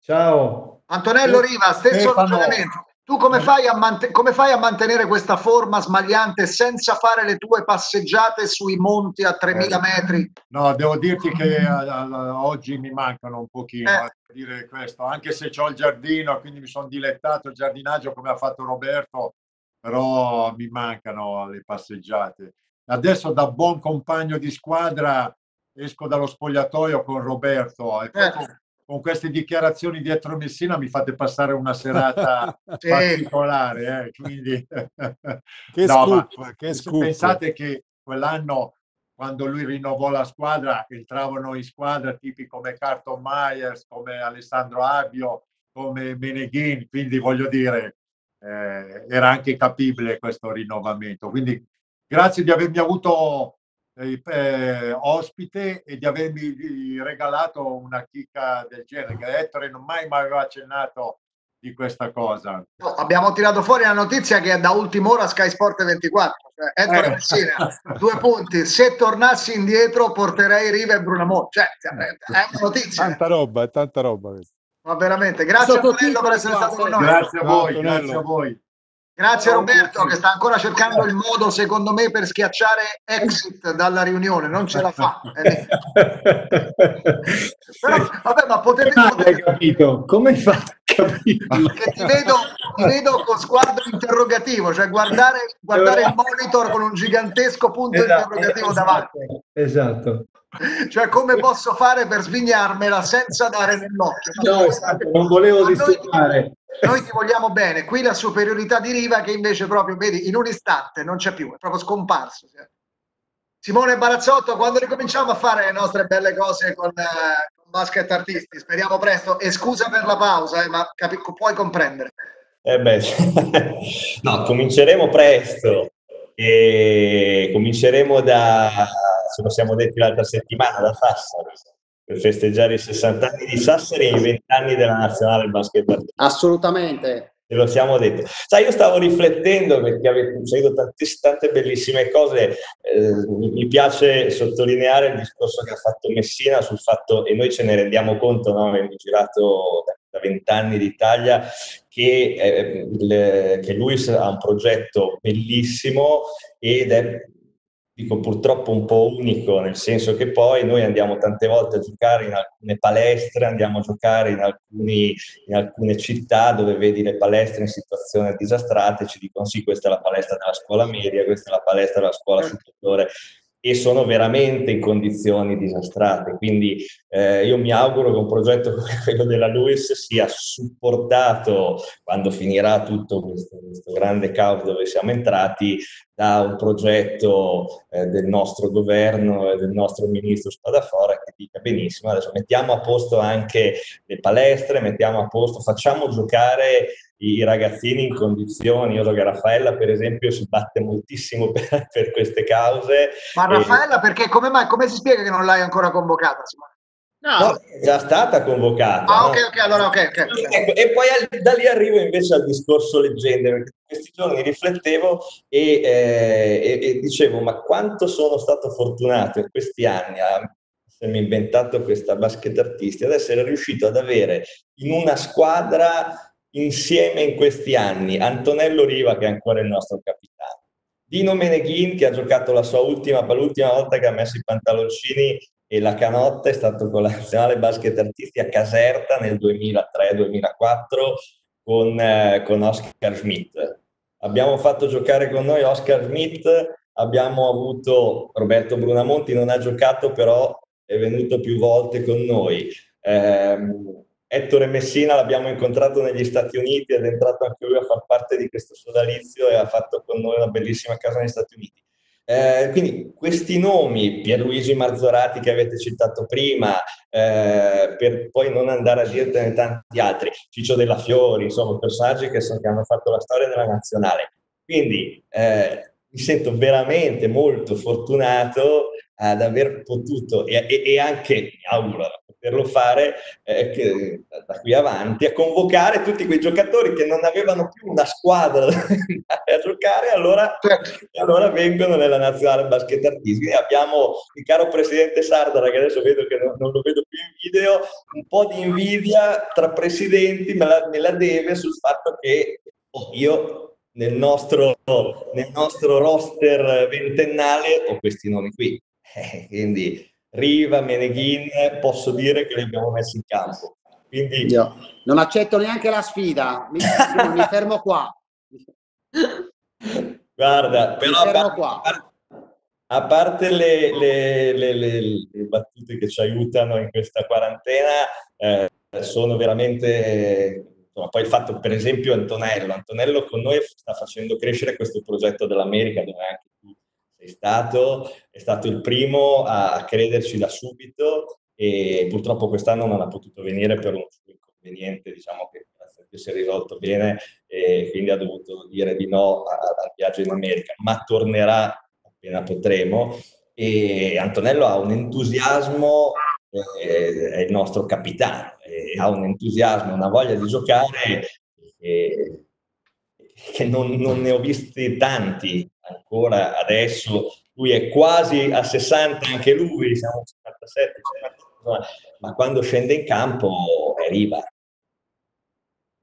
Ciao. Antonello Riva, stesso ragionamento. Tu come fai, mant- come fai, a mantenere questa forma smagliante senza fare le tue passeggiate sui monti a 3000 eh, metri? No, devo dirti che a, a, a, oggi mi mancano un pochino eh. a dire questo, anche se ho il giardino, quindi mi sono dilettato il giardinaggio come ha fatto Roberto, però mi mancano le passeggiate. Adesso da buon compagno di squadra esco dallo spogliatoio con Roberto e eh con queste dichiarazioni dietro Messina mi fate passare una serata particolare. Eh? Quindi... che no, scoop, che scoop. Pensate che quell'anno, quando lui rinnovò la squadra, entravano in squadra tipi come Carton Myers, come Alessandro Abio, come Meneghin, quindi voglio dire, eh, era anche capibile questo rinnovamento. Quindi grazie di avermi avuto eh, ospite e di avermi regalato una chicca del genere, che Ettore non mai mi aveva accennato di questa cosa. No, abbiamo tirato fuori la notizia che è da ultima ora Sky Sport 24. Cioè, Ettore eh. Messina, due punti. Se tornassi indietro porterei Riva e Brunamont. Cioè, è una notizia. Tanta roba, è tanta roba questa. Ma veramente, grazie a Antonello per essere stato con noi. Grazie a voi, grazie a voi. Grazie Roberto che sta ancora cercando il modo secondo me per schiacciare exit dalla riunione, non ce la fa. Però, vabbè, ma potete... Hai capito? Come fa? Capito? Che ti vedo, ti vedo con sguardo interrogativo, cioè guardare, guardare il monitor con un gigantesco punto esatto, interrogativo esatto. davanti. Esatto. Cioè, come posso fare per svignarmela senza dare nell'occhio? No, esatto, non volevo disturbare. Noi ti vogliamo bene, qui la superiorità di Riva che invece proprio, vedi, in un istante non c'è più, è proprio scomparso. Simone Barazzotto, quando ricominciamo a fare le nostre belle cose con, eh, con basket artisti, speriamo presto, e scusa per la pausa, eh, ma capi- puoi comprendere. Eh beh, no, cominceremo presto e cominceremo da, ce lo siamo detti l'altra settimana, da Sassari per festeggiare i 60 anni di Sassari e i 20 anni della nazionale basket. Assolutamente. Ce lo siamo detti. Sai, io stavo riflettendo perché avete seguito tante, tante bellissime cose. Eh, mi piace sottolineare il discorso che ha fatto Messina sul fatto, e noi ce ne rendiamo conto, no? avendo girato da vent'anni d'Italia, che, eh, il, che Luis ha un progetto bellissimo ed è dico purtroppo un po' unico, nel senso che poi noi andiamo tante volte a giocare in alcune palestre, andiamo a giocare in, alcuni, in alcune città dove vedi le palestre in situazioni disastrate, ci dicono sì, questa è la palestra della scuola media, questa è la palestra della scuola superiore e sono veramente in condizioni disastrate. Quindi eh, io mi auguro che un progetto come quello della LUIS sia supportato quando finirà tutto questo, questo grande caos dove siamo entrati da un progetto eh, del nostro governo e del nostro ministro Spadafora che dica benissimo, adesso mettiamo a posto anche le palestre, mettiamo a posto, facciamo giocare i ragazzini in condizioni. Io so che Raffaella, per esempio, si batte moltissimo per, per queste cause. Ma Raffaella, e... perché come, mai, come si spiega che non l'hai ancora convocata? No. no, è già stata convocata. Ah, no? ok, ok, allora ok. okay. Ecco, e poi da lì arrivo invece al discorso leggende, perché questi giorni riflettevo e, eh, e, e dicevo, ma quanto sono stato fortunato in questi anni a essermi inventato questa basket artistica, ad essere riuscito ad avere in una squadra insieme in questi anni Antonello Riva, che è ancora il nostro capitano, Dino Meneghin, che ha giocato la sua ultima, l'ultima volta che ha messo i pantaloncini e la canotta, è stato con la nazionale basket artisti a Caserta nel 2003-2004 con, eh, con Oscar Schmidt. Abbiamo fatto giocare con noi Oscar Schmidt, abbiamo avuto Roberto Brunamonti, non ha giocato però è venuto più volte con noi. Eh, Ettore Messina l'abbiamo incontrato negli Stati Uniti ed è entrato anche lui a far parte di questo sodalizio e ha fatto con noi una bellissima casa negli Stati Uniti. Eh, quindi questi nomi, Pierluigi Marzorati che avete citato prima, eh, per poi non andare a dirtene tanti altri, Ciccio della Fiori, insomma personaggi che, sono, che hanno fatto la storia della nazionale. Quindi eh, mi sento veramente molto fortunato ad aver potuto e, e, e anche mi auguro poterlo fare eh, che, da qui avanti, a convocare tutti quei giocatori che non avevano più una squadra a giocare, allora, allora vengono nella nazionale basket artistica. E abbiamo il caro presidente Sardara, che adesso vedo che non, non, lo vedo più in video, un po' di invidia tra presidenti me la, me la deve sul fatto che oh, io nel nostro, nel nostro roster ventennale ho questi nomi qui. Eh, quindi Riva, Meneghin, posso dire che li abbiamo messi in campo. Quindi... Io non accetto neanche la sfida, mi, mi fermo qua. Guarda, però a parte, qua. a parte le, le, le, le, battute che ci aiutano in questa quarantena, eh, sono veramente... Insomma, poi il fatto, per esempio, Antonello. Antonello con noi sta facendo crescere questo progetto dell'America, dove anche è stato, è stato il primo a crederci da subito e purtroppo quest'anno non ha potuto venire per un suo inconveniente, diciamo che si è risolto bene e quindi ha dovuto dire di no al viaggio in America, ma tornerà appena potremo. E Antonello ha un entusiasmo, eh, è il nostro capitano, ha un entusiasmo, una voglia di giocare eh, che non, non, ne ho visti tanti ancora adesso. Lui è quasi a 60, anche lui, siamo 57, 50, ma quando scende in campo arriva.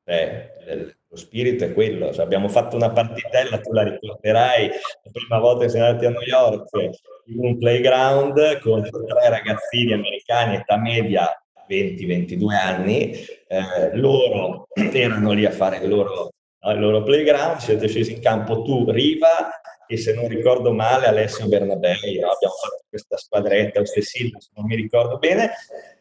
Cioè, lo spirito è quello. Cioè, abbiamo fatto una partitella, tu la ricorderai, la prima volta che siamo andati a New York, in un playground con tre ragazzini americani, età media 20-22 anni, eh, loro erano lì a fare il loro al loro playground, siete scesi in campo tu, Riva, e se non ricordo male Alessio Bernabei, abbiamo fatto questa squadretta, queste Silva, se non mi ricordo bene,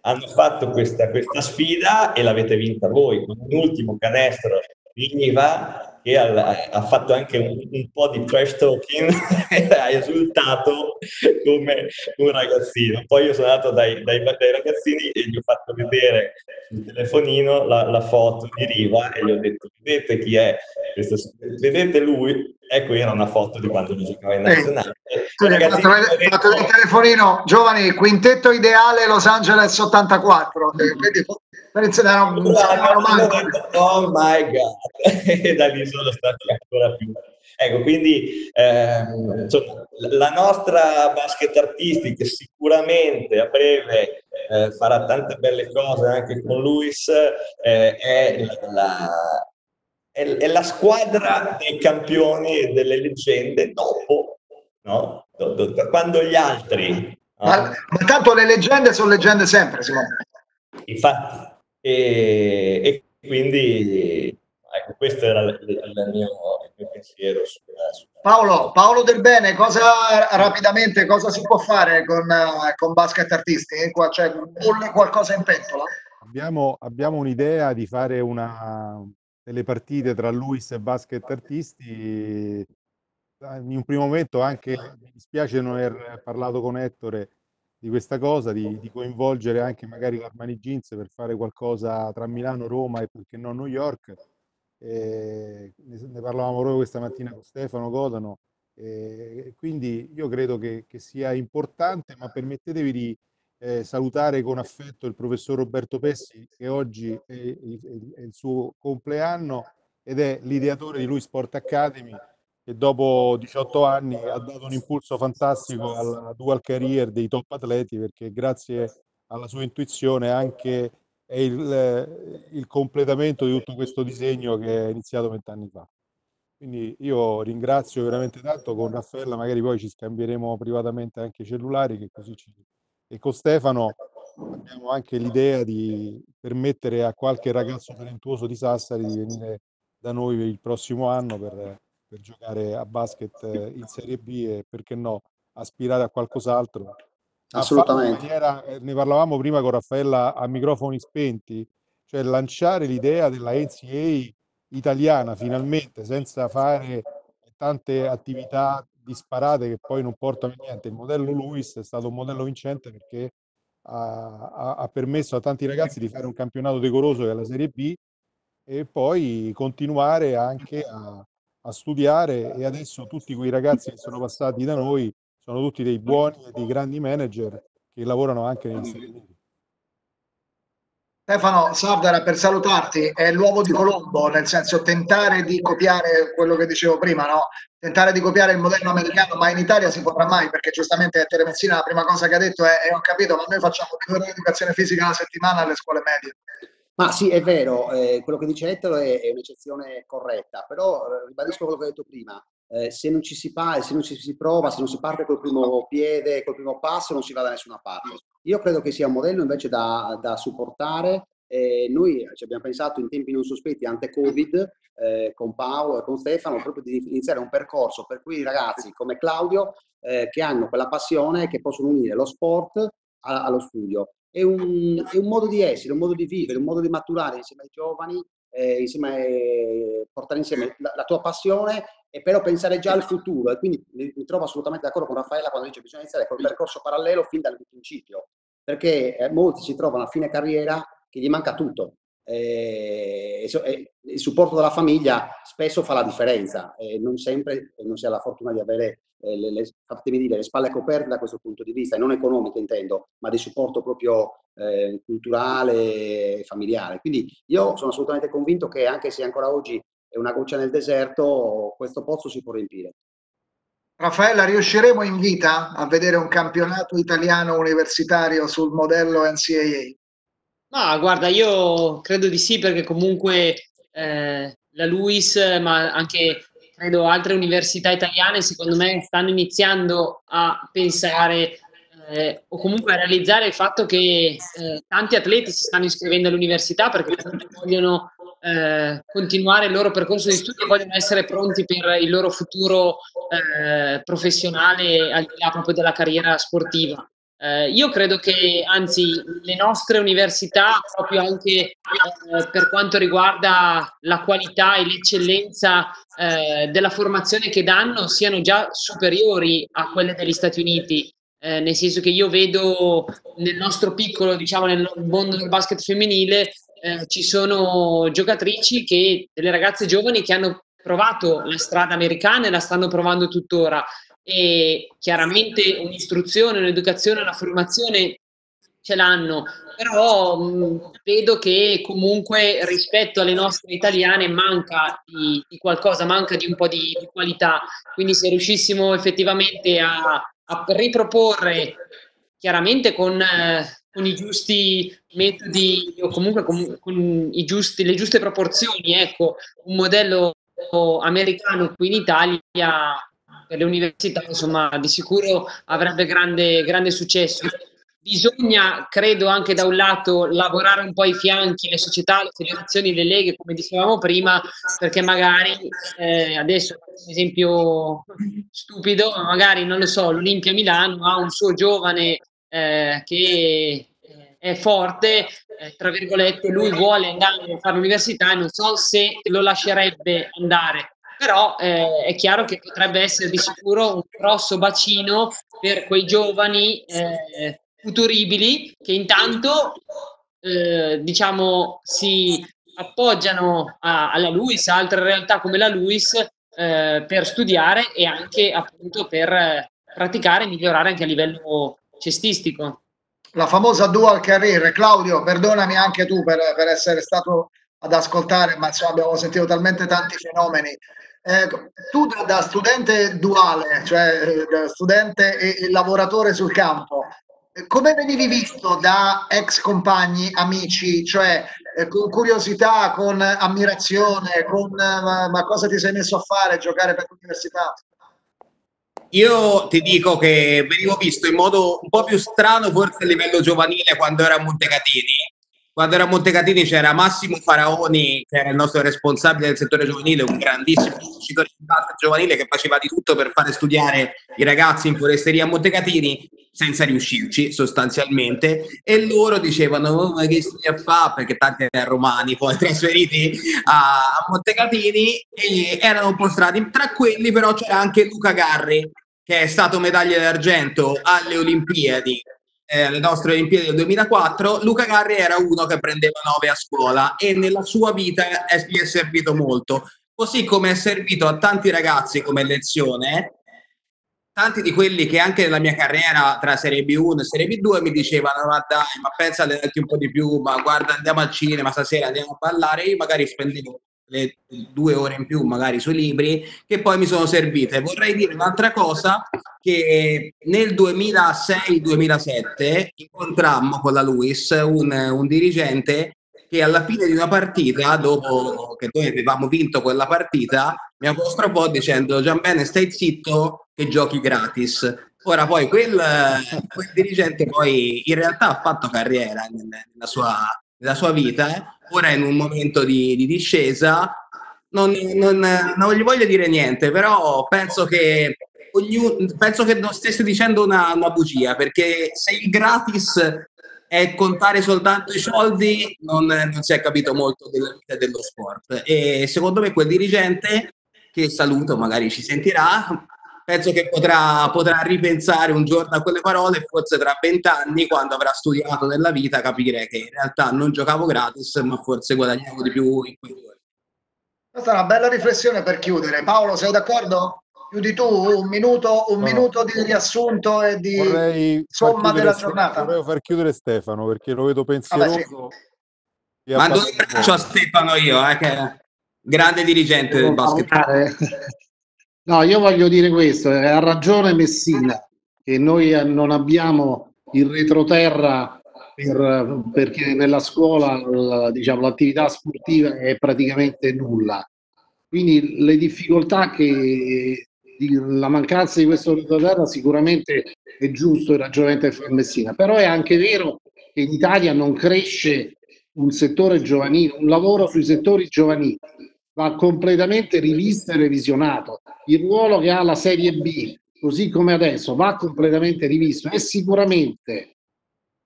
hanno fatto questa, questa sfida e l'avete vinta voi con un ultimo canestro di Niva che ha, fatto anche un, un, po' di trash talking e ha esultato come un ragazzino. Poi io sono andato dai, dai, dai ragazzini e gli ho fatto vedere sul telefonino la, la, foto di Riva e gli ho detto vedete chi è questo, vedete lui? Ecco era una foto di quando lui giocava in nazionale. eh, fatto, fatto il telefonino? Giovani quintetto ideale Los Angeles 84 quindi da un, un oh my god e da lì sono stati ancora più Ecco, quindi ehm, insomma, la nostra basket artistica sicuramente a breve eh, farà tante belle cose anche con Luis, eh, è, la, è, è, la, squadra dei campioni e delle leggende dopo, no? quando gli altri... No? Ma, ma, tanto le leggende sono leggende sempre, Simone. Infatti, e, e quindi ecco, questo era il, il, mio, il mio, pensiero. Su, su... Paolo, Paolo Del Bene, cosa rapidamente cosa si può fare con, con basket artisti? Qua c'è qualcosa in pentola? Abbiamo, abbiamo un'idea di fare una, delle partite tra Luis e basket artisti. In un primo momento anche mi dispiace non aver parlato con Ettore di questa cosa, di, di coinvolgere anche magari l'Armani Jeans per fare qualcosa tra Milano, Roma e perché no New York. Eh, ne parlavamo proprio questa mattina con Stefano Godano, eh, quindi io credo che, che, sia importante, ma permettetevi di eh, salutare con affetto il professor Roberto Pessi, che oggi è il, è il suo compleanno ed è l'ideatore di Lui Sport Academy, che dopo 18 anni ha dato un impulso fantastico alla dual career dei top atleti, perché grazie alla sua intuizione anche è il, il, completamento di tutto questo disegno che è iniziato vent'anni fa. Quindi io ringrazio veramente tanto, con Raffaella magari poi ci scambieremo privatamente anche i cellulari, che così ci... E con Stefano abbiamo anche l'idea di permettere a qualche ragazzo talentuoso di Sassari di venire da noi il prossimo anno per, per giocare a basket in Serie B e perché no, aspirare a qualcos'altro Assolutamente. Maniera, eh, ne parlavamo prima con Raffaella a microfoni spenti, cioè lanciare l'idea della NCA italiana finalmente senza fare tante attività disparate che poi non portano a niente. Il modello Luis è stato un modello vincente perché ha, ha, permesso a tanti ragazzi di fare un campionato decoroso che è la Serie B e poi continuare anche a, a studiare e adesso tutti quei ragazzi che sono passati da noi sono tutti dei buoni e dei grandi manager che lavorano anche negli Stati Uniti. Stefano Sardara, per salutarti, è l'uovo di Colombo, nel senso tentare di copiare quello che dicevo prima, no? tentare di copiare il modello americano, ma in Italia si potrà mai, perché giustamente Tere Messina la prima cosa che ha detto è, e ho capito, ma noi facciamo due ore di educazione fisica alla settimana alle scuole medie. Ma sì, è vero, eh, quello che dice Ettore è, un'eccezione corretta, però eh, ribadisco quello che ho detto prima, eh, se non ci si fa, se non ci si prova, se non si parte col primo piede, col primo passo, non si va da nessuna parte. Io credo che sia un modello invece da, da supportare. Eh, noi ci abbiamo pensato in tempi non sospetti, ante Covid, eh, con Paolo e con Stefano, proprio di iniziare un percorso per cui i ragazzi come Claudio, eh, che hanno quella passione, che possono unire lo sport a, allo studio. È un, è un, modo di essere, un modo di vivere, un modo di maturare insieme ai giovani, eh, insieme, portare insieme la, la tua passione e però pensare già al futuro. E quindi mi, mi trovo assolutamente d'accordo con Raffaella quando dice che bisogna iniziare col percorso parallelo fin dal principio, perché eh, molti si trovano a fine carriera che gli manca tutto. Eh, e, il supporto della famiglia spesso fa la differenza e non sempre non si ha la fortuna di avere eh, le, le, dire, le spalle coperte da questo punto di vista, non economico intendo, ma di supporto proprio eh, culturale e familiare. Quindi io sono assolutamente convinto che anche se ancora oggi è una goccia nel deserto, questo pozzo si può riempire. Raffaella, riusciremo in vita a vedere un campionato italiano universitario sul modello NCAA? Ma guarda, io credo di sì perché comunque eh, la Luis, ma anche credo altre università italiane, secondo me stanno iniziando a pensare eh, o comunque a realizzare il fatto che eh, tanti atleti si stanno iscrivendo all'università perché vogliono eh, continuare il loro percorso di studio e vogliono essere pronti per il loro futuro eh, professionale al di là proprio della carriera sportiva. Eh, io credo che anzi le nostre università, proprio anche eh, per quanto riguarda la qualità e l'eccellenza eh, della formazione che danno, siano già superiori a quelle degli Stati Uniti. Eh, nel senso che io vedo nel nostro piccolo, diciamo nel mondo del basket femminile, eh, ci sono giocatrici che, delle ragazze giovani che hanno provato la strada americana e la stanno provando tuttora e chiaramente un'istruzione, un'educazione, una formazione ce l'hanno, però mh, vedo che comunque rispetto alle nostre italiane manca di, di qualcosa, manca di un po' di, di, qualità, quindi se riuscissimo effettivamente a, a riproporre chiaramente con, eh, con, i giusti metodi o comunque con, con giusti, le giuste proporzioni, ecco, un modello americano qui in Italia per le università, insomma, di sicuro avrebbe grande, grande successo. Bisogna, credo, anche da un lato lavorare un po' ai fianchi, le società, le federazioni, le leghe, come dicevamo prima, perché magari eh, adesso, un esempio stupido, magari non lo so, l'Olimpia Milano ha un suo giovane eh, che è forte, eh, tra virgolette, lui vuole andare a fare l'università e non so se lo lascerebbe andare però eh, è chiaro che potrebbe essere di sicuro un grosso bacino per quei giovani eh, futuribili che intanto eh, diciamo si appoggiano a, alla LUIS, a altre realtà come la LUIS eh, per studiare e anche appunto per praticare e migliorare anche a livello cestistico. La famosa dual career, Claudio, perdonami anche tu per, per essere stato ad ascoltare, ma insomma abbiamo sentito talmente tanti fenomeni eh, tu da, da, studente duale, cioè eh, da studente e, e lavoratore sul campo, eh, come venivi visto da ex compagni, amici, cioè eh, con curiosità, con ammirazione, con ma, ma, cosa ti sei messo a fare, giocare per l'università? Io ti dico che venivo visto in modo un po' più strano forse a livello giovanile quando ero a Montecatini, quando era a Montecatini c'era Massimo Faraoni, che era il nostro responsabile del settore giovanile, un grandissimo vincitore di basket giovanile che faceva di tutto per fare studiare i ragazzi in foresteria a Montecatini senza riuscirci sostanzialmente. E loro dicevano oh, ma che studia fa? Perché tanti erano romani poi trasferiti a, a Montecatini e erano un po' strati tra quelli però c'era anche Luca Garri che è stato medaglia d'argento alle Olimpiadi eh, alle nostre Olimpiadi del 2004, Luca Garri era uno che prendeva 9 a scuola e nella sua vita è, gli è servito molto, così come è servito a tanti ragazzi come lezione, tanti di quelli che anche nella mia carriera tra Serie B1 e Serie B2 mi dicevano ma dai, ma pensa a allenarti un po' di più, ma guarda andiamo al cinema stasera, andiamo a ballare, io magari spendevo le due ore in più magari sui libri che poi mi sono servite. Vorrei dire un'altra cosa che nel 2006-2007 incontrammo con la Luis un, un dirigente che alla fine di una partita, dopo che noi avevamo vinto quella partita, mi apostrofò dicendo Gianbene stai zitto che giochi gratis. Ora poi quel, quel dirigente poi in realtà ha fatto carriera nella sua, nella sua vita, eh? ora è in un momento di, di discesa, non, non, non, gli voglio dire niente, però penso che, ognuno, penso che non stesse dicendo una, una bugia, perché se il gratis è contare soltanto i soldi, non, non si è capito molto della vita dello sport. E secondo me quel dirigente, che saluto, magari ci sentirà, penso che potrà, potrà, ripensare un giorno a quelle parole forse tra vent'anni, quando avrà studiato nella vita, capire che in realtà non giocavo gratis, ma forse guadagnavo di più in quei giorni. Questa è una bella riflessione per chiudere. Paolo, sei d'accordo? Chiudi tu un minuto, un no. minuto di riassunto e di vorrei somma della giornata. Vorrei far chiudere Stefano perché lo vedo pensieroso. Vabbè, sì. Mando un abbraccio a Stefano io, eh, che è grande dirigente del basket. No, io voglio dire questo, ha ragione Messina, che noi non abbiamo il retroterra per, perché nella scuola diciamo, l'attività sportiva è praticamente nulla. Quindi le difficoltà che la mancanza di questo retroterra sicuramente è giusto il ragionamento di Messina, però è anche vero che in Italia non cresce un settore giovanile, un lavoro sui settori giovanili va completamente rivisto e revisionato. Il ruolo che ha la Serie B, così come adesso, va completamente rivisto e sicuramente,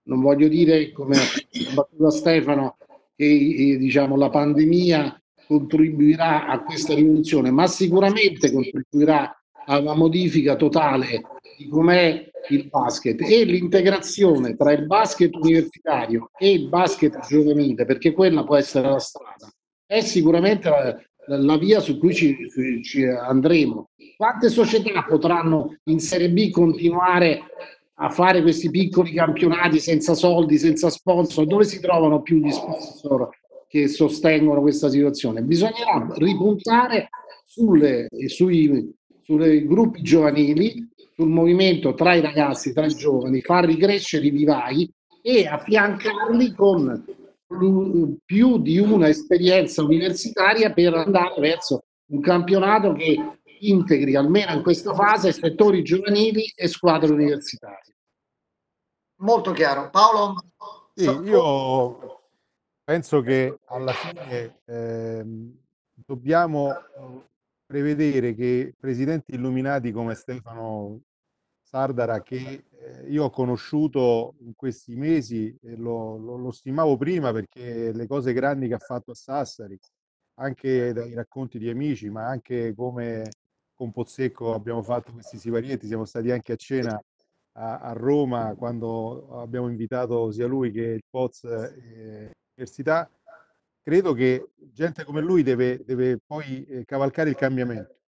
non voglio dire come ha battuto Stefano, che eh, diciamo, la pandemia contribuirà a questa rivoluzione, ma sicuramente contribuirà a una modifica totale di com'è il basket e l'integrazione tra il basket universitario e il basket giovanile, perché quella può essere la strada, è sicuramente la, la via su cui ci, ci, andremo. Quante società potranno in Serie B continuare a fare questi piccoli campionati senza soldi, senza sponsor? Dove si trovano più gli sponsor che sostengono questa situazione? Bisognerà ripuntare sulle, sui, sui gruppi giovanili, sul movimento tra i ragazzi, tra i giovani, far ricrescere i vivai e affiancarli con più di una esperienza universitaria per andare verso un campionato che integri almeno in questa fase settori giovanili e squadre universitarie. Molto chiaro. Paolo? Sì, io penso che alla fine eh, dobbiamo prevedere che presidenti illuminati come Stefano Sardara, che io ho conosciuto in questi mesi lo, lo, lo, stimavo prima perché le cose grandi che ha fatto a Sassari, anche dai racconti di amici, ma anche come con Pozzecco abbiamo fatto questi siparietti, siamo stati anche a cena a, a Roma quando abbiamo invitato sia lui che il Poz eh, Università. Credo che gente come lui deve, deve poi eh, cavalcare il cambiamento.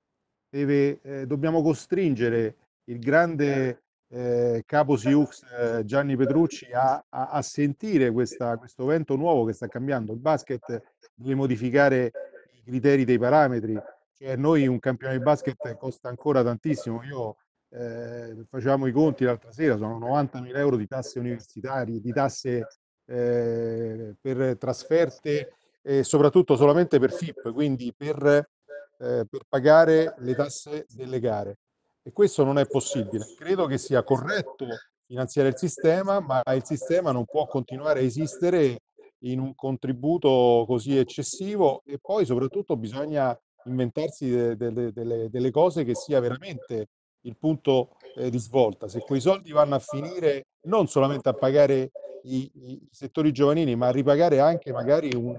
Deve, eh, dobbiamo costringere il grande eh, capo Siux eh, Gianni Petrucci a, a, a sentire questa, questo vento nuovo che sta cambiando. Il basket deve modificare i criteri dei parametri. Cioè, noi un campione di basket costa ancora tantissimo. Io eh, facevamo i conti l'altra sera, sono 90.000 euro di tasse universitarie, di tasse eh, per trasferte e soprattutto solamente per FIP, quindi per, eh, per pagare le tasse delle gare e questo non è possibile. Credo che sia corretto finanziare il sistema, ma il sistema non può continuare a esistere in un contributo così eccessivo e poi soprattutto bisogna inventarsi de, de, de, delle, delle, cose che sia veramente il punto eh, di svolta. Se quei soldi vanno a finire non solamente a pagare i, i settori giovanili, ma a ripagare anche magari un,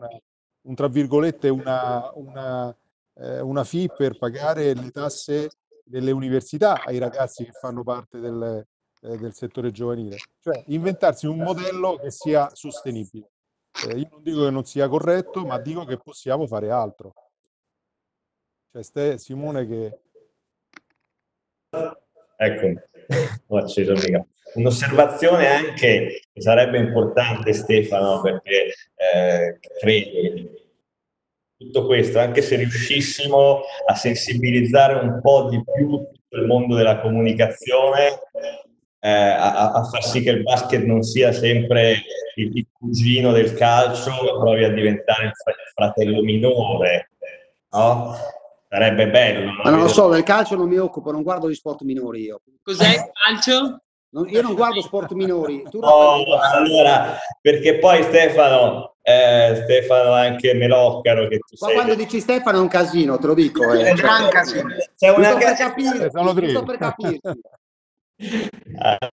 un tra virgolette una, una, eh, una fee per pagare le tasse delle università ai ragazzi che fanno parte del, eh, del settore giovanile, cioè inventarsi un modello che sia sostenibile. Eh, io non dico che non sia corretto, ma dico che possiamo fare altro. Cioè, ste, Simone che... Ecco, ho acceso il. Un'osservazione anche che sarebbe importante Stefano perché eh, credo tutto questo, anche se riuscissimo a sensibilizzare un po' di più tutto il mondo della comunicazione, eh, a, a, far sì che il basket non sia sempre il, il cugino del calcio, provi a diventare il fratello minore, no? Sarebbe bello. Ma non lo so, del calcio non mi occupo, non guardo gli sport minori io. Cos'è il calcio? Io non guardo sport minori. Tu no, allora, perché poi Stefano, eh, Stefano anche Meloccaro che tu Ma sei... quando dici Stefano è un casino, te lo dico. Eh. È un gran casino. C'è una per capire, per capirti.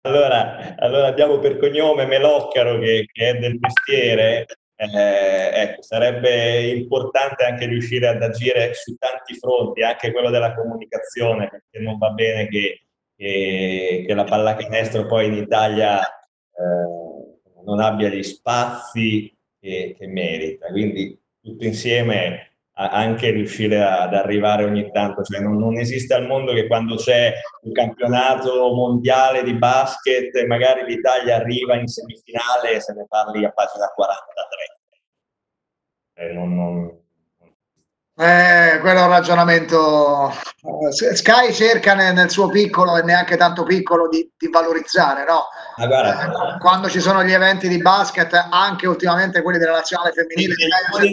allora, allora abbiamo per cognome Meloccaro che, che è del mestiere. Eh, ecco, sarebbe importante anche riuscire ad agire su tanti fronti, anche quello della comunicazione, perché non va bene che che, che la pallacanestro poi in Italia eh, non abbia gli spazi che, che, merita. Quindi tutto insieme anche riuscire ad arrivare ogni tanto, cioè non, non, esiste al mondo che quando c'è un campionato mondiale di basket magari l'Italia arriva in semifinale e se ne parli a pagina 43. Eh, non, non, eh, quello è un ragionamento. Eh, Sky cerca nel, nel, suo piccolo e neanche tanto piccolo di, di valorizzare, no? Ah, eh, quando ci sono gli eventi di basket, anche ultimamente quelli della nazionale femminile.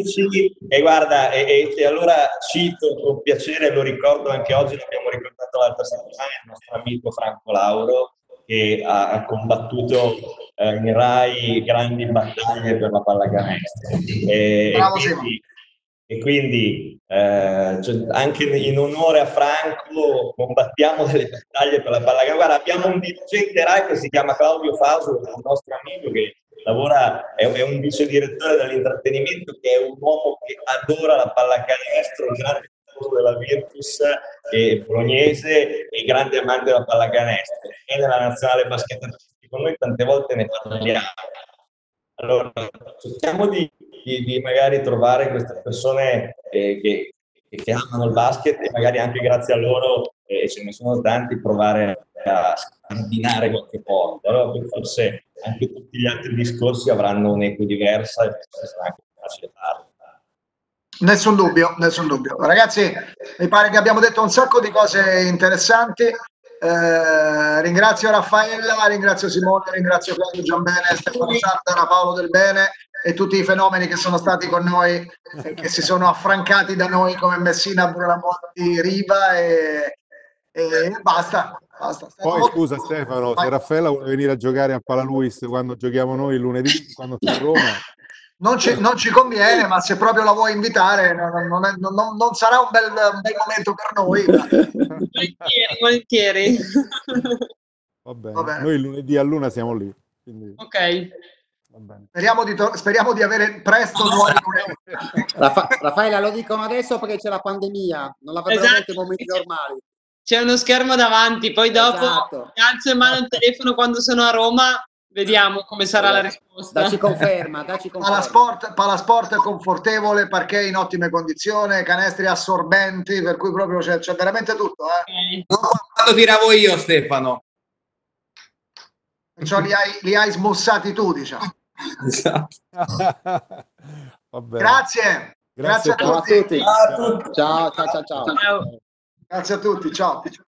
Sì, e guarda, e, e, allora cito con piacere, lo ricordo anche oggi, l'abbiamo ricordato l'altra settimana, il nostro amico Franco Lauro che ha, ha combattuto eh, in Rai grandi battaglie per la pallacanestro. E, Bravo, e quindi, e quindi eh, cioè, anche in onore a Franco combattiamo delle battaglie per la pallacanestro. Guarda, abbiamo un dirigente Rai che si chiama Claudio Faso, un nostro amico che lavora, è, è un vice direttore dell'intrattenimento che è un uomo che adora la pallacanestro, un grande della Virtus e bolognese e grande amante della pallacanestro e della nazionale basket con noi tante volte ne parliamo allora cerchiamo di, di, di magari trovare queste persone eh, che, che, amano il basket e magari anche grazie a loro e eh, ce ne sono tanti provare a scardinare qualche porta allora forse anche tutti gli altri discorsi avranno un'eco diversa e sarà anche facile farlo Nessun dubbio, nessun dubbio. Ragazzi, mi pare che abbiamo detto un sacco di cose interessanti. Eh, ringrazio Raffaella, ringrazio Simone, ringrazio Claudio Giambene, Stefano Sardara, Paolo Del Bene e tutti i fenomeni che sono stati con noi e che si sono affrancati da noi come Messina, Brulamonti, Riva e, e basta. basta. Poi scusa Stefano, se Raffaella vuole venire a giocare a Palaluis quando giochiamo noi lunedì, quando a Roma, non ci, non ci, conviene, ma se proprio la vuoi invitare, non, non, è, non, non sarà un bel, un bel, momento per noi. volentieri, volentieri. Va bene. Va bene. Noi lunedì a luna siamo lì. Quindi... Ok. Speriamo di, speriamo di, avere presto nuovi Raffa- Raffaella, lo dicono adesso perché c'è la pandemia, non la vedremo esatto. nei momenti normali. C'è uno schermo davanti, poi dopo esatto. alzo in mano il telefono quando sono a Roma Vediamo come sarà la risposta. Dacci conferma, dacci conferma. Palasport, Palasport è confortevole, perché in ottime condizioni, canestri assorbenti, per cui proprio c'è, c'è veramente tutto. Eh. Non quando tiravo io, Stefano. Perciò li hai, li hai smussati tu, diciamo. Esatto. Grazie. Grazie, Grazie a, tutti. a tutti. Ciao, ciao, ciao, ciao. Grazie a tutti, ciao.